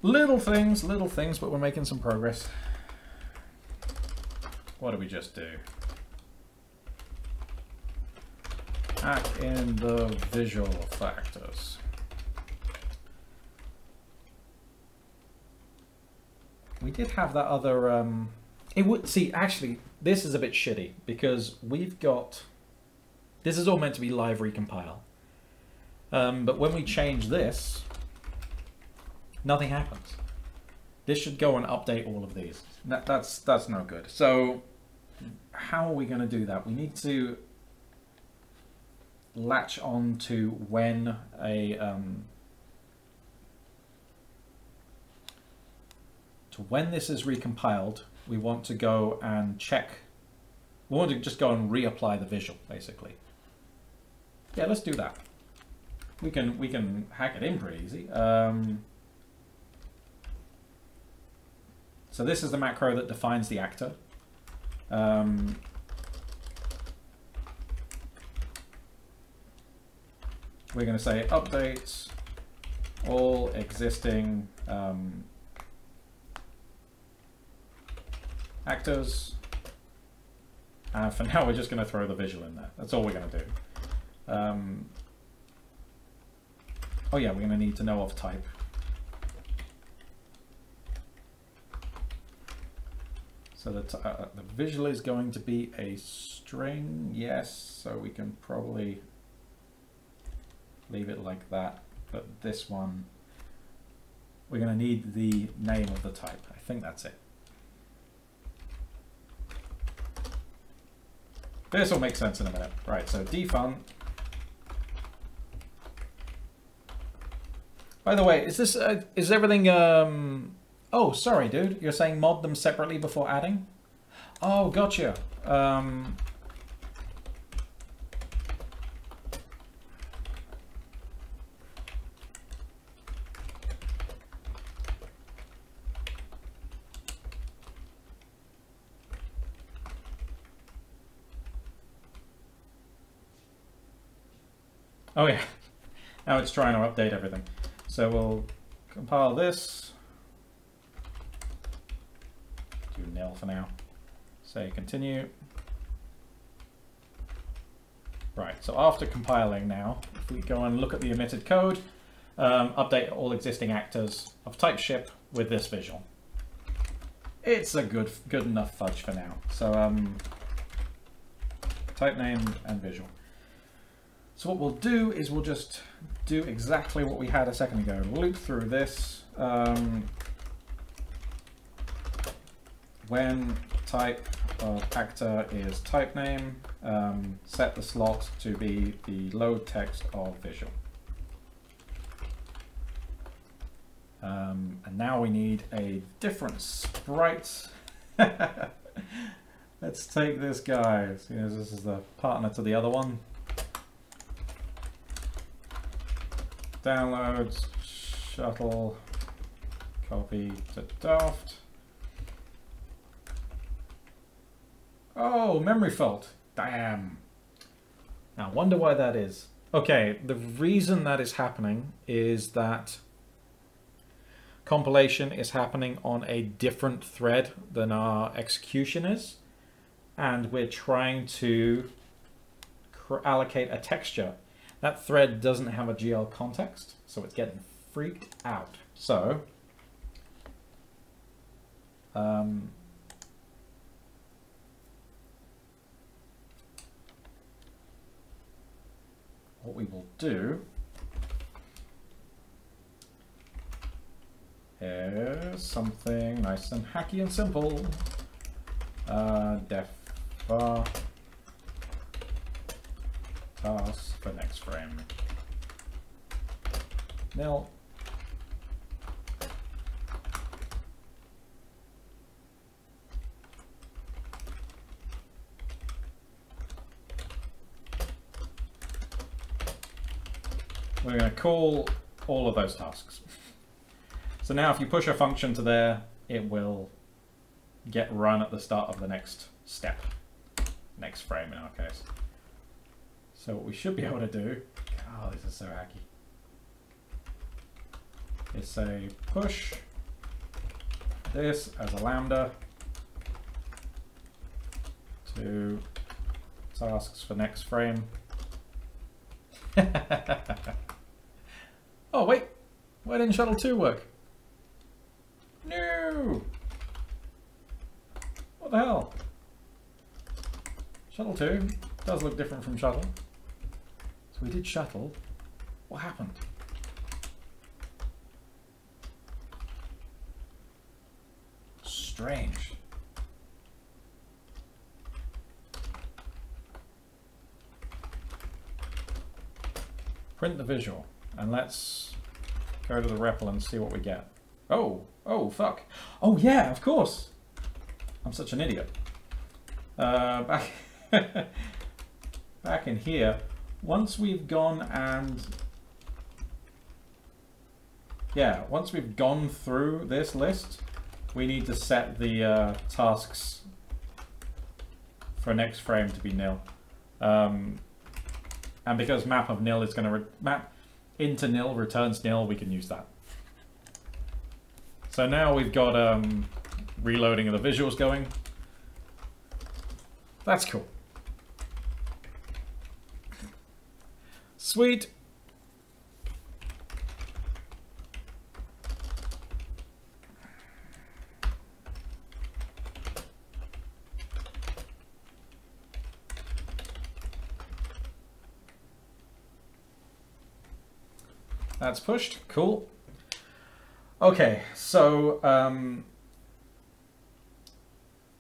Little things, little things, but we're making some progress. What do we just do? Back in the visual factors. We did have that other... Um, it would See, actually, this is a bit shitty because we've got... This is all meant to be live recompile. Um, but when we change this, nothing happens. This should go and update all of these. That, that's, that's no good. So how are we going to do that? We need to latch on to when a um, So when this is recompiled, we want to go and check. We want to just go and reapply the visual, basically. Yeah, let's do that. We can we can hack it in pretty easy. Um, so this is the macro that defines the actor. Um, we're going to say updates all existing um, actors. And for now, we're just going to throw the visual in there. That's all we're going to do. Um, oh yeah, we're going to need to know of type. So the, uh, the visual is going to be a string, yes, so we can probably leave it like that. But this one, we're going to need the name of the type. I think that's it. This will make sense in a minute. Right, so defun. By the way, is this uh, is everything? Um... Oh, sorry, dude. You're saying mod them separately before adding? Oh, gotcha. Um... Oh yeah, now it's trying to update everything. So we'll compile this. Do nil for now. Say continue. Right, so after compiling now, if we go and look at the emitted code, um, update all existing actors of type ship with this visual. It's a good good enough fudge for now. So um, type name and visual. So what we'll do is we'll just do exactly what we had a second ago. Loop through this. Um, when type of actor is type name, um, set the slot to be the load text of visual. Um, and now we need a different sprite. <laughs> Let's take this guy. This is the partner to the other one. Downloads, shuttle, copy to Daft. Oh, memory fault. Damn. Now, wonder why that is. Okay, the reason that is happening is that compilation is happening on a different thread than our execution is. And we're trying to allocate a texture. That thread doesn't have a GL context, so it's getting freaked out. So, um, what we will do is something nice and hacky and simple. Uh, def bar task for next frame. Nil. We're going to call all of those tasks. So now if you push a function to there, it will get run at the start of the next step, next frame in our case. So what we should be able to do, oh, this is so hacky, is say push this as a lambda to tasks for next frame. <laughs> oh wait, why didn't shuttle 2 work? No! What the hell? Shuttle 2 does look different from shuttle. So we did shuttle. What happened? Strange. Print the visual and let's go to the REPL and see what we get. Oh, oh, fuck. Oh, yeah, of course. I'm such an idiot. Uh, back, <laughs> back in here, once we've gone and... Yeah, once we've gone through this list, we need to set the uh, tasks for next frame to be nil. Um, and because map of nil is going to map into nil returns nil, we can use that. So now we've got um, reloading of the visuals going. That's cool. Sweet. That's pushed. Cool. Okay, so um,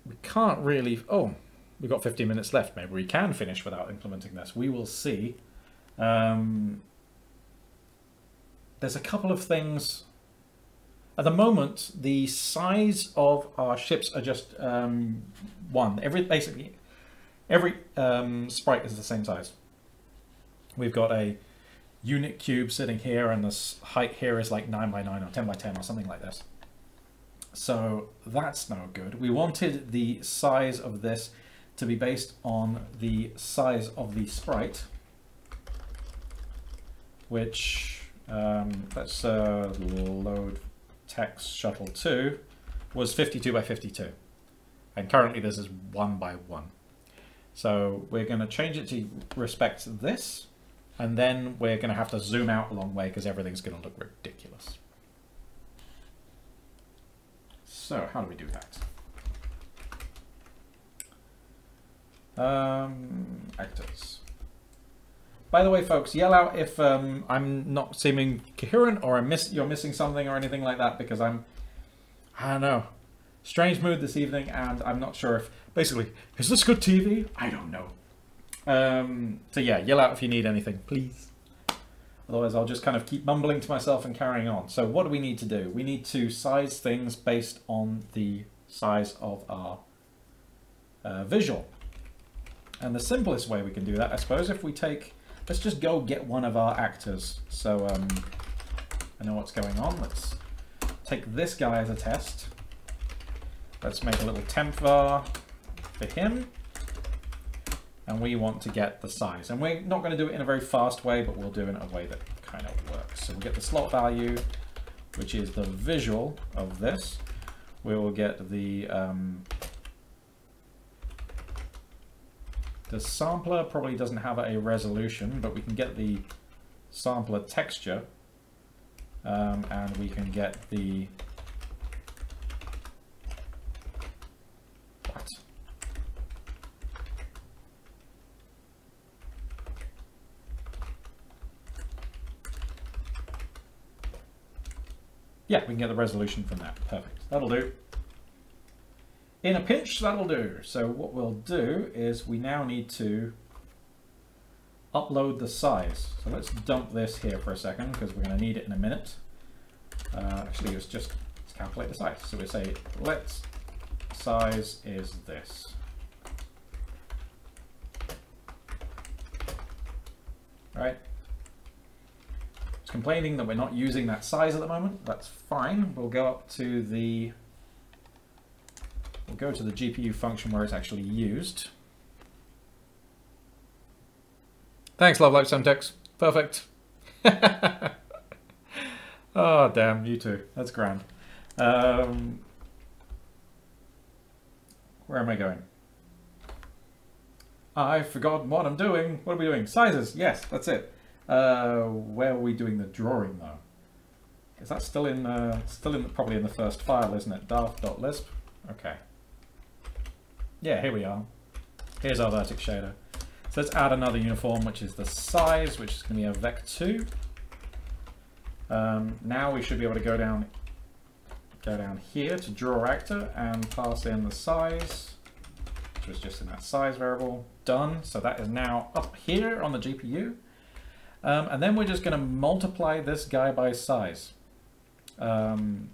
we can't really... Oh, we've got 15 minutes left. Maybe we can finish without implementing this. We will see. Um, there's a couple of things... At the moment, the size of our ships are just um, one. Every Basically, every um, sprite is the same size. We've got a unit cube sitting here and the height here is like 9 by 9 or 10 by 10 or something like this. So that's no good. We wanted the size of this to be based on the size of the sprite. Which um, let's uh, load text shuttle 2 was 52 by 52 and currently this is 1 by 1 so we're going to change it to respect this and then we're going to have to zoom out a long way because everything's going to look ridiculous. So how do we do that? Um, actors by the way, folks, yell out if um, I'm not seeming coherent or I miss you're missing something or anything like that because I'm, I don't know, strange mood this evening and I'm not sure if, basically, is this good TV? I don't know. Um, so yeah, yell out if you need anything, please. Otherwise, I'll just kind of keep mumbling to myself and carrying on. So what do we need to do? We need to size things based on the size of our uh, visual. And the simplest way we can do that, I suppose, if we take Let's just go get one of our actors. So um, I know what's going on. Let's take this guy as a test. Let's make a little temp var for him. And we want to get the size. And we're not going to do it in a very fast way, but we'll do it in a way that kind of works. So we'll get the slot value, which is the visual of this. We will get the um, The sampler probably doesn't have a resolution, but we can get the sampler texture um, and we can get the? Yeah, we can get the resolution from that. Perfect. That'll do. In a pinch, that'll do. So what we'll do is we now need to upload the size. So let's dump this here for a second because we're going to need it in a minute. Uh, actually, let's just let's calculate the size. So we say let's size is this. Right. It's complaining that we're not using that size at the moment. That's fine. We'll go up to the We'll go to the GPU function where it's actually used. Thanks, Love Life Semtex. Perfect. oh, <laughs> damn, you too. That's grand. Um, where am I going? I forgot what I'm doing. What are we doing? Sizes. Yes, that's it. Uh, where are we doing the drawing though? Is that still in? Uh, still in? Probably in the first file, isn't it? Daft.lisp. Okay. Yeah, here we are. Here's our vertex shader. So let's add another uniform, which is the size, which is going to be a vec2. Um, now we should be able to go down, go down here to draw actor and pass in the size, which was just in that size variable. Done. So that is now up here on the GPU. Um, and then we're just going to multiply this guy by size. Um,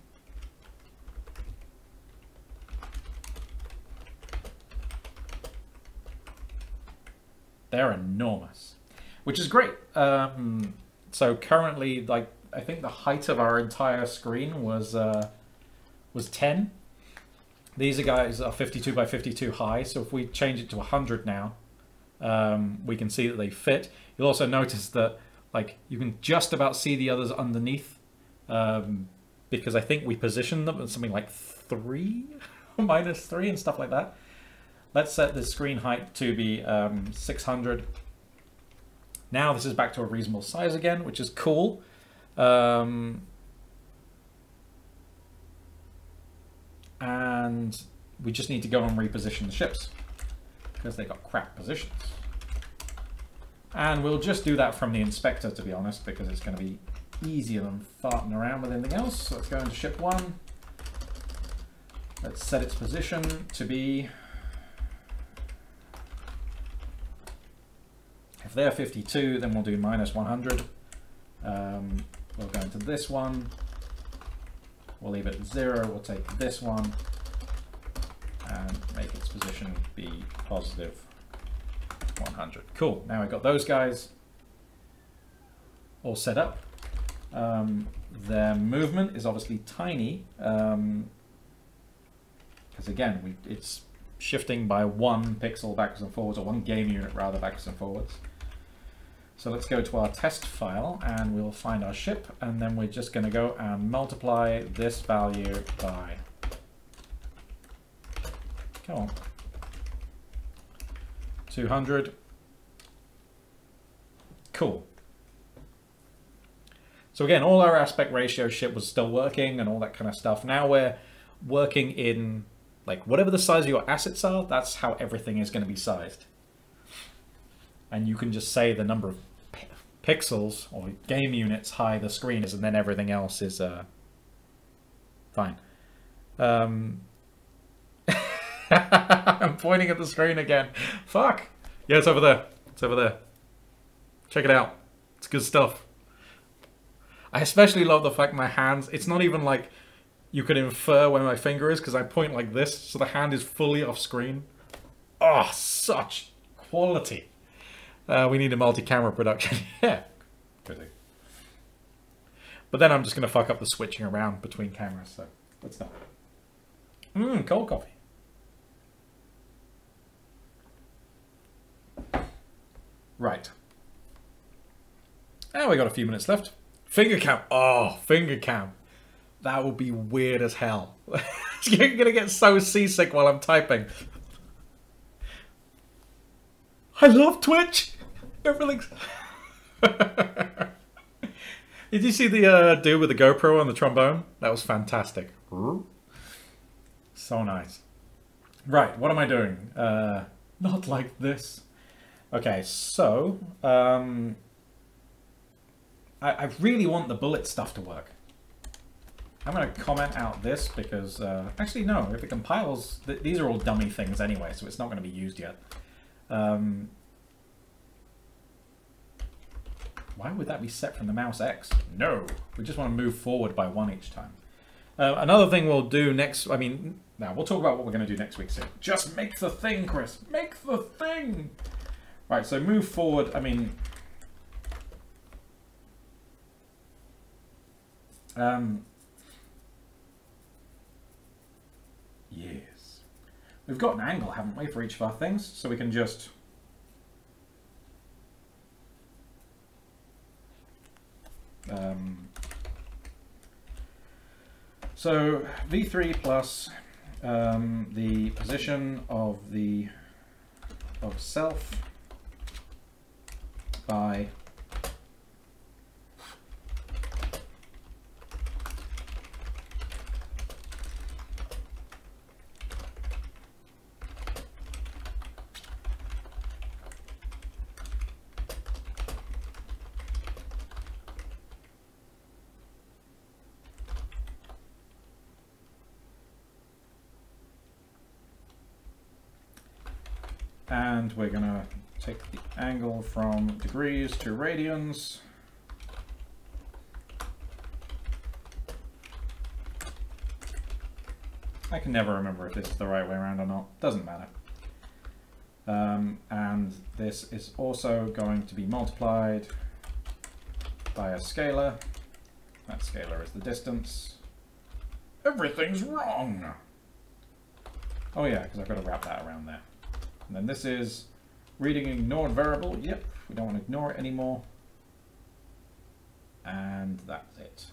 They're enormous, which is great. Um, so currently, like I think the height of our entire screen was uh, was 10. These are guys are 52 by 52 high, so if we change it to 100 now, um, we can see that they fit. You'll also notice that like you can just about see the others underneath um, because I think we positioned them at something like 3 <laughs> minus 3 and stuff like that. Let's set the screen height to be um, 600. Now this is back to a reasonable size again, which is cool. Um, and we just need to go and reposition the ships because they got crap positions. And we'll just do that from the inspector, to be honest, because it's going to be easier than farting around with anything else. So let's go into ship one. Let's set its position to be They're 52, then we'll do minus 100. Um, we'll go into this one. We'll leave it at zero. We'll take this one and make its position be positive 100. Cool. Now we've got those guys all set up. Um, their movement is obviously tiny because um, again, we, it's shifting by one pixel backwards and forwards, or one game unit rather backwards and forwards. So let's go to our test file and we'll find our ship and then we're just going to go and multiply this value by... Come on. 200. Cool. So again, all our aspect ratio shit was still working and all that kind of stuff. Now we're working in, like, whatever the size of your assets are, that's how everything is going to be sized. And you can just say the number of pixels or game units high the screen is, and then everything else is uh, fine. Um, <laughs> I'm pointing at the screen again. Fuck. Yeah, it's over there. It's over there. Check it out. It's good stuff. I especially love the fact my hands, it's not even like you can infer where my finger is because I point like this, so the hand is fully off screen. Oh, such quality. Uh, we need a multi-camera production. <laughs> yeah. But then I'm just going to fuck up the switching around between cameras, so let's not. Mmm, cold coffee. Right. Now we got a few minutes left. Finger cam. Oh, finger cam. That would be weird as hell. You're going to get so seasick while I'm typing. I love Twitch. Everything's. <laughs> Did you see the uh, dude with the GoPro on the trombone? That was fantastic. So nice. Right, what am I doing? Uh, not like this. Okay, so um, I, I really want the bullet stuff to work. I'm going to comment out this because, uh, actually no, if it compiles, th these are all dummy things anyway, so it's not going to be used yet. Um, why would that be set from the mouse X? No, we just want to move forward by one each time. Uh, another thing we'll do next, I mean, now we'll talk about what we're going to do next week soon. Just make the thing, Chris. Make the thing. Right, so move forward, I mean... Um, yes. We've got an angle, haven't we, for each of our things? So we can just Um, so v3 plus um, the position of the of self by and we're going to take angle from degrees to radians. I can never remember if this is the right way around or not, doesn't matter. Um, and this is also going to be multiplied by a scalar. That scalar is the distance. Everything's wrong! Oh yeah, because I've got to wrap that around there. And then this is reading ignored variable. Yep, we don't want to ignore it anymore. And that's it.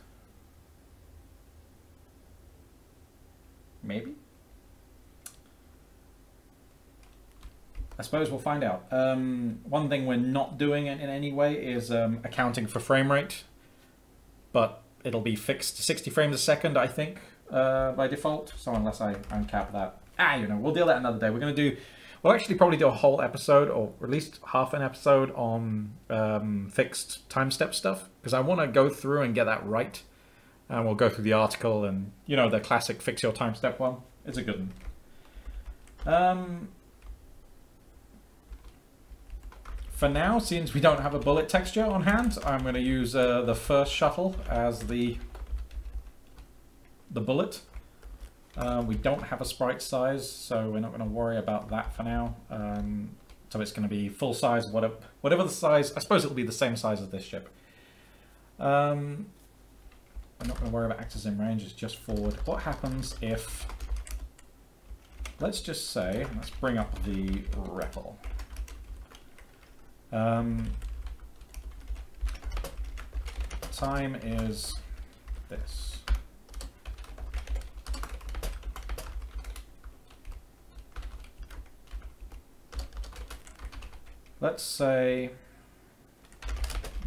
Maybe? I suppose we'll find out. Um, one thing we're not doing in, in any way is um, accounting for frame rate, but it'll be fixed to 60 frames a second, I think, uh, by default. So unless I uncap that, ah, you know, we'll deal that another day. We're going to do We'll actually probably do a whole episode, or at least half an episode, on um, fixed time step stuff, because I want to go through and get that right. And we'll go through the article and, you know, the classic fix your time step one. It's a good one. Um, for now, since we don't have a bullet texture on hand, I'm going to use uh, the first shuttle as the the bullet. Uh, we don't have a sprite size, so we're not going to worry about that for now. Um, so it's going to be full size, whatever, whatever the size. I suppose it'll be the same size as this ship. Um, I'm not going to worry about axis in range, it's just forward. What happens if... Let's just say, let's bring up the REPL. Um, time is this. Let's say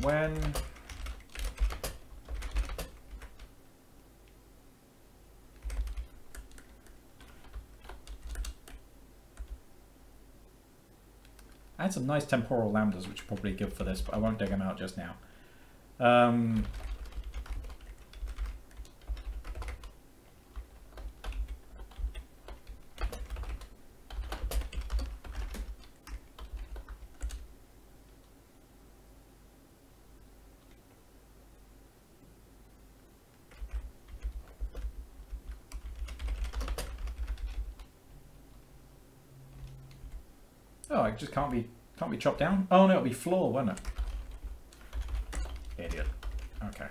when I had some nice temporal lambdas, which are probably good for this, but I won't dig them out just now. Um, Oh, it just can't be can't be chopped down? Oh no, it'll be floor, won't it? Idiot. Okay.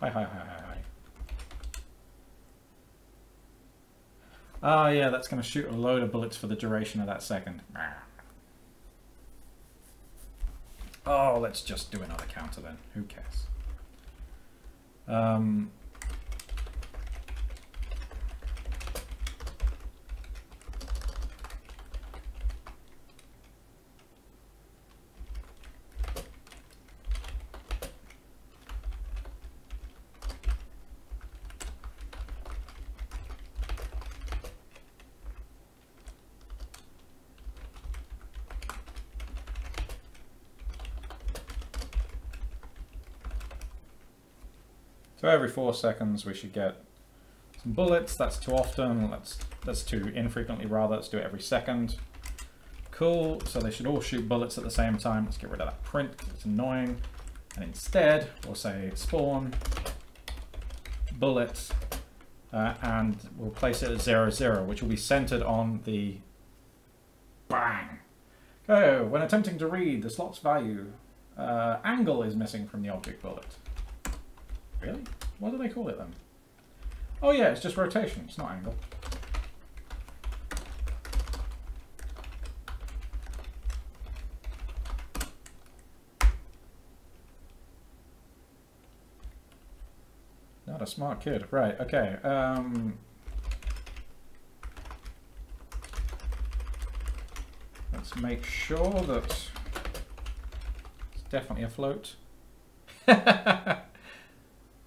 Hi, hi, hi, hi, hi. Ah, yeah, that's going to shoot a load of bullets for the duration of that second. Oh, let's just do another counter then. Who cares? Um, Every four seconds we should get some bullets. That's too often. Let's that's too infrequently rather. Let's do it every second. Cool. So they should all shoot bullets at the same time. Let's get rid of that print because it's annoying. And instead, we'll say spawn bullets uh, and we'll place it at zero zero, which will be centered on the bang. Oh, when attempting to read the slot's value, uh, angle is missing from the object bullet. Really? What do they call it then? Oh yeah, it's just rotation, it's not angle. Not a smart kid. Right, okay. Um, let's make sure that it's definitely afloat. <laughs>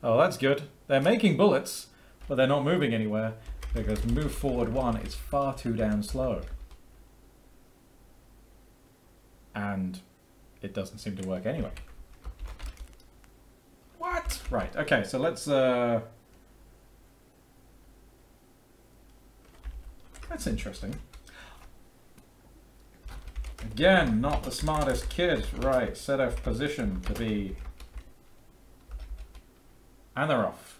Oh, that's good. They're making bullets, but they're not moving anywhere because move forward one is far too damn slow. And it doesn't seem to work anyway. What? Right, okay, so let's... Uh... That's interesting. Again, not the smartest kid. Right, set of position to be and they're off.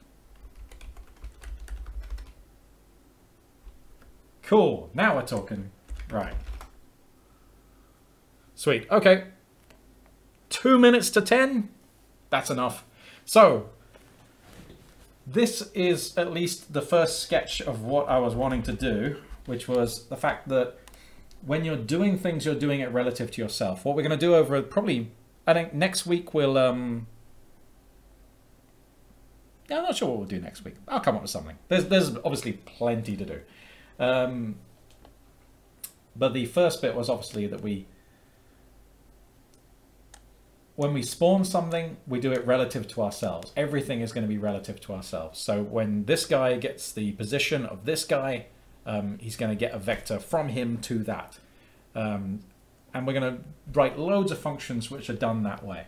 Cool. Now we're talking. Right. Sweet. Okay. Two minutes to ten. That's enough. So, this is at least the first sketch of what I was wanting to do, which was the fact that when you're doing things, you're doing it relative to yourself. What we're going to do over probably, I think next week we'll um, yeah, I'm not sure what we'll do next week. I'll come up with something. There's there's obviously plenty to do. Um, but the first bit was obviously that we, when we spawn something, we do it relative to ourselves. Everything is going to be relative to ourselves. So when this guy gets the position of this guy, um, he's going to get a vector from him to that. Um, and we're going to write loads of functions which are done that way.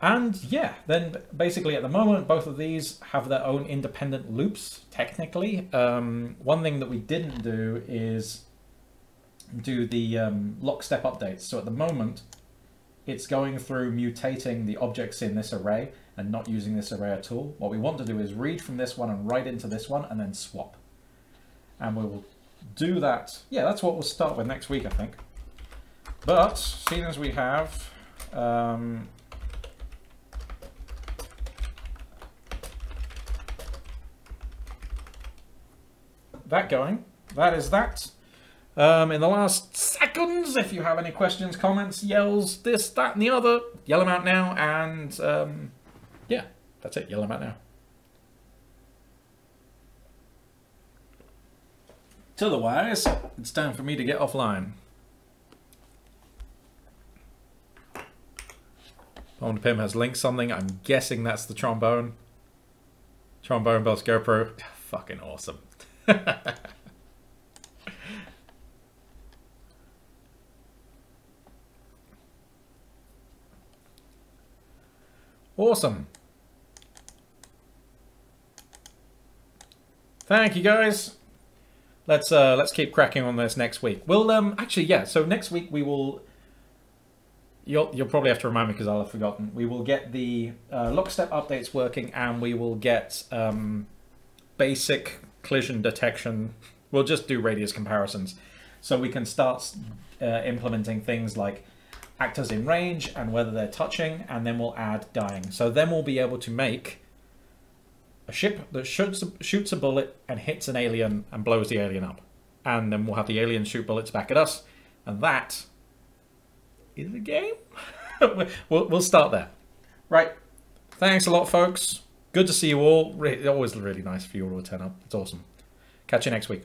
And yeah, then basically at the moment, both of these have their own independent loops, technically. Um, one thing that we didn't do is do the um, lockstep updates. So at the moment, it's going through mutating the objects in this array and not using this array at all. What we want to do is read from this one and write into this one and then swap. And we will do that. Yeah, that's what we'll start with next week, I think. But seeing as we have um, that going. That is that. Um, in the last seconds. If you have any questions, comments, yells, this, that, and the other, yell them out now. And um, yeah, that's it. Yell them out now. Otherwise, it's time for me to get offline. Pwn Pim has linked something. I'm guessing that's the trombone. Trombone Bells <sighs> GoPro. Fucking awesome. <laughs> awesome. Thank you guys. Let's uh let's keep cracking on this next week. We'll um actually yeah, so next week we will You'll, you'll probably have to remind me because I'll have forgotten. We will get the uh, lockstep updates working and we will get um, basic collision detection. We'll just do radius comparisons. So we can start uh, implementing things like actors in range and whether they're touching, and then we'll add dying. So then we'll be able to make a ship that shoots, shoots a bullet and hits an alien and blows the alien up. And then we'll have the alien shoot bullets back at us. And that is a game. <laughs> we'll, we'll start there. Right. Thanks a lot, folks. Good to see you all. Re always really nice for you all to turn up. It's awesome. Catch you next week.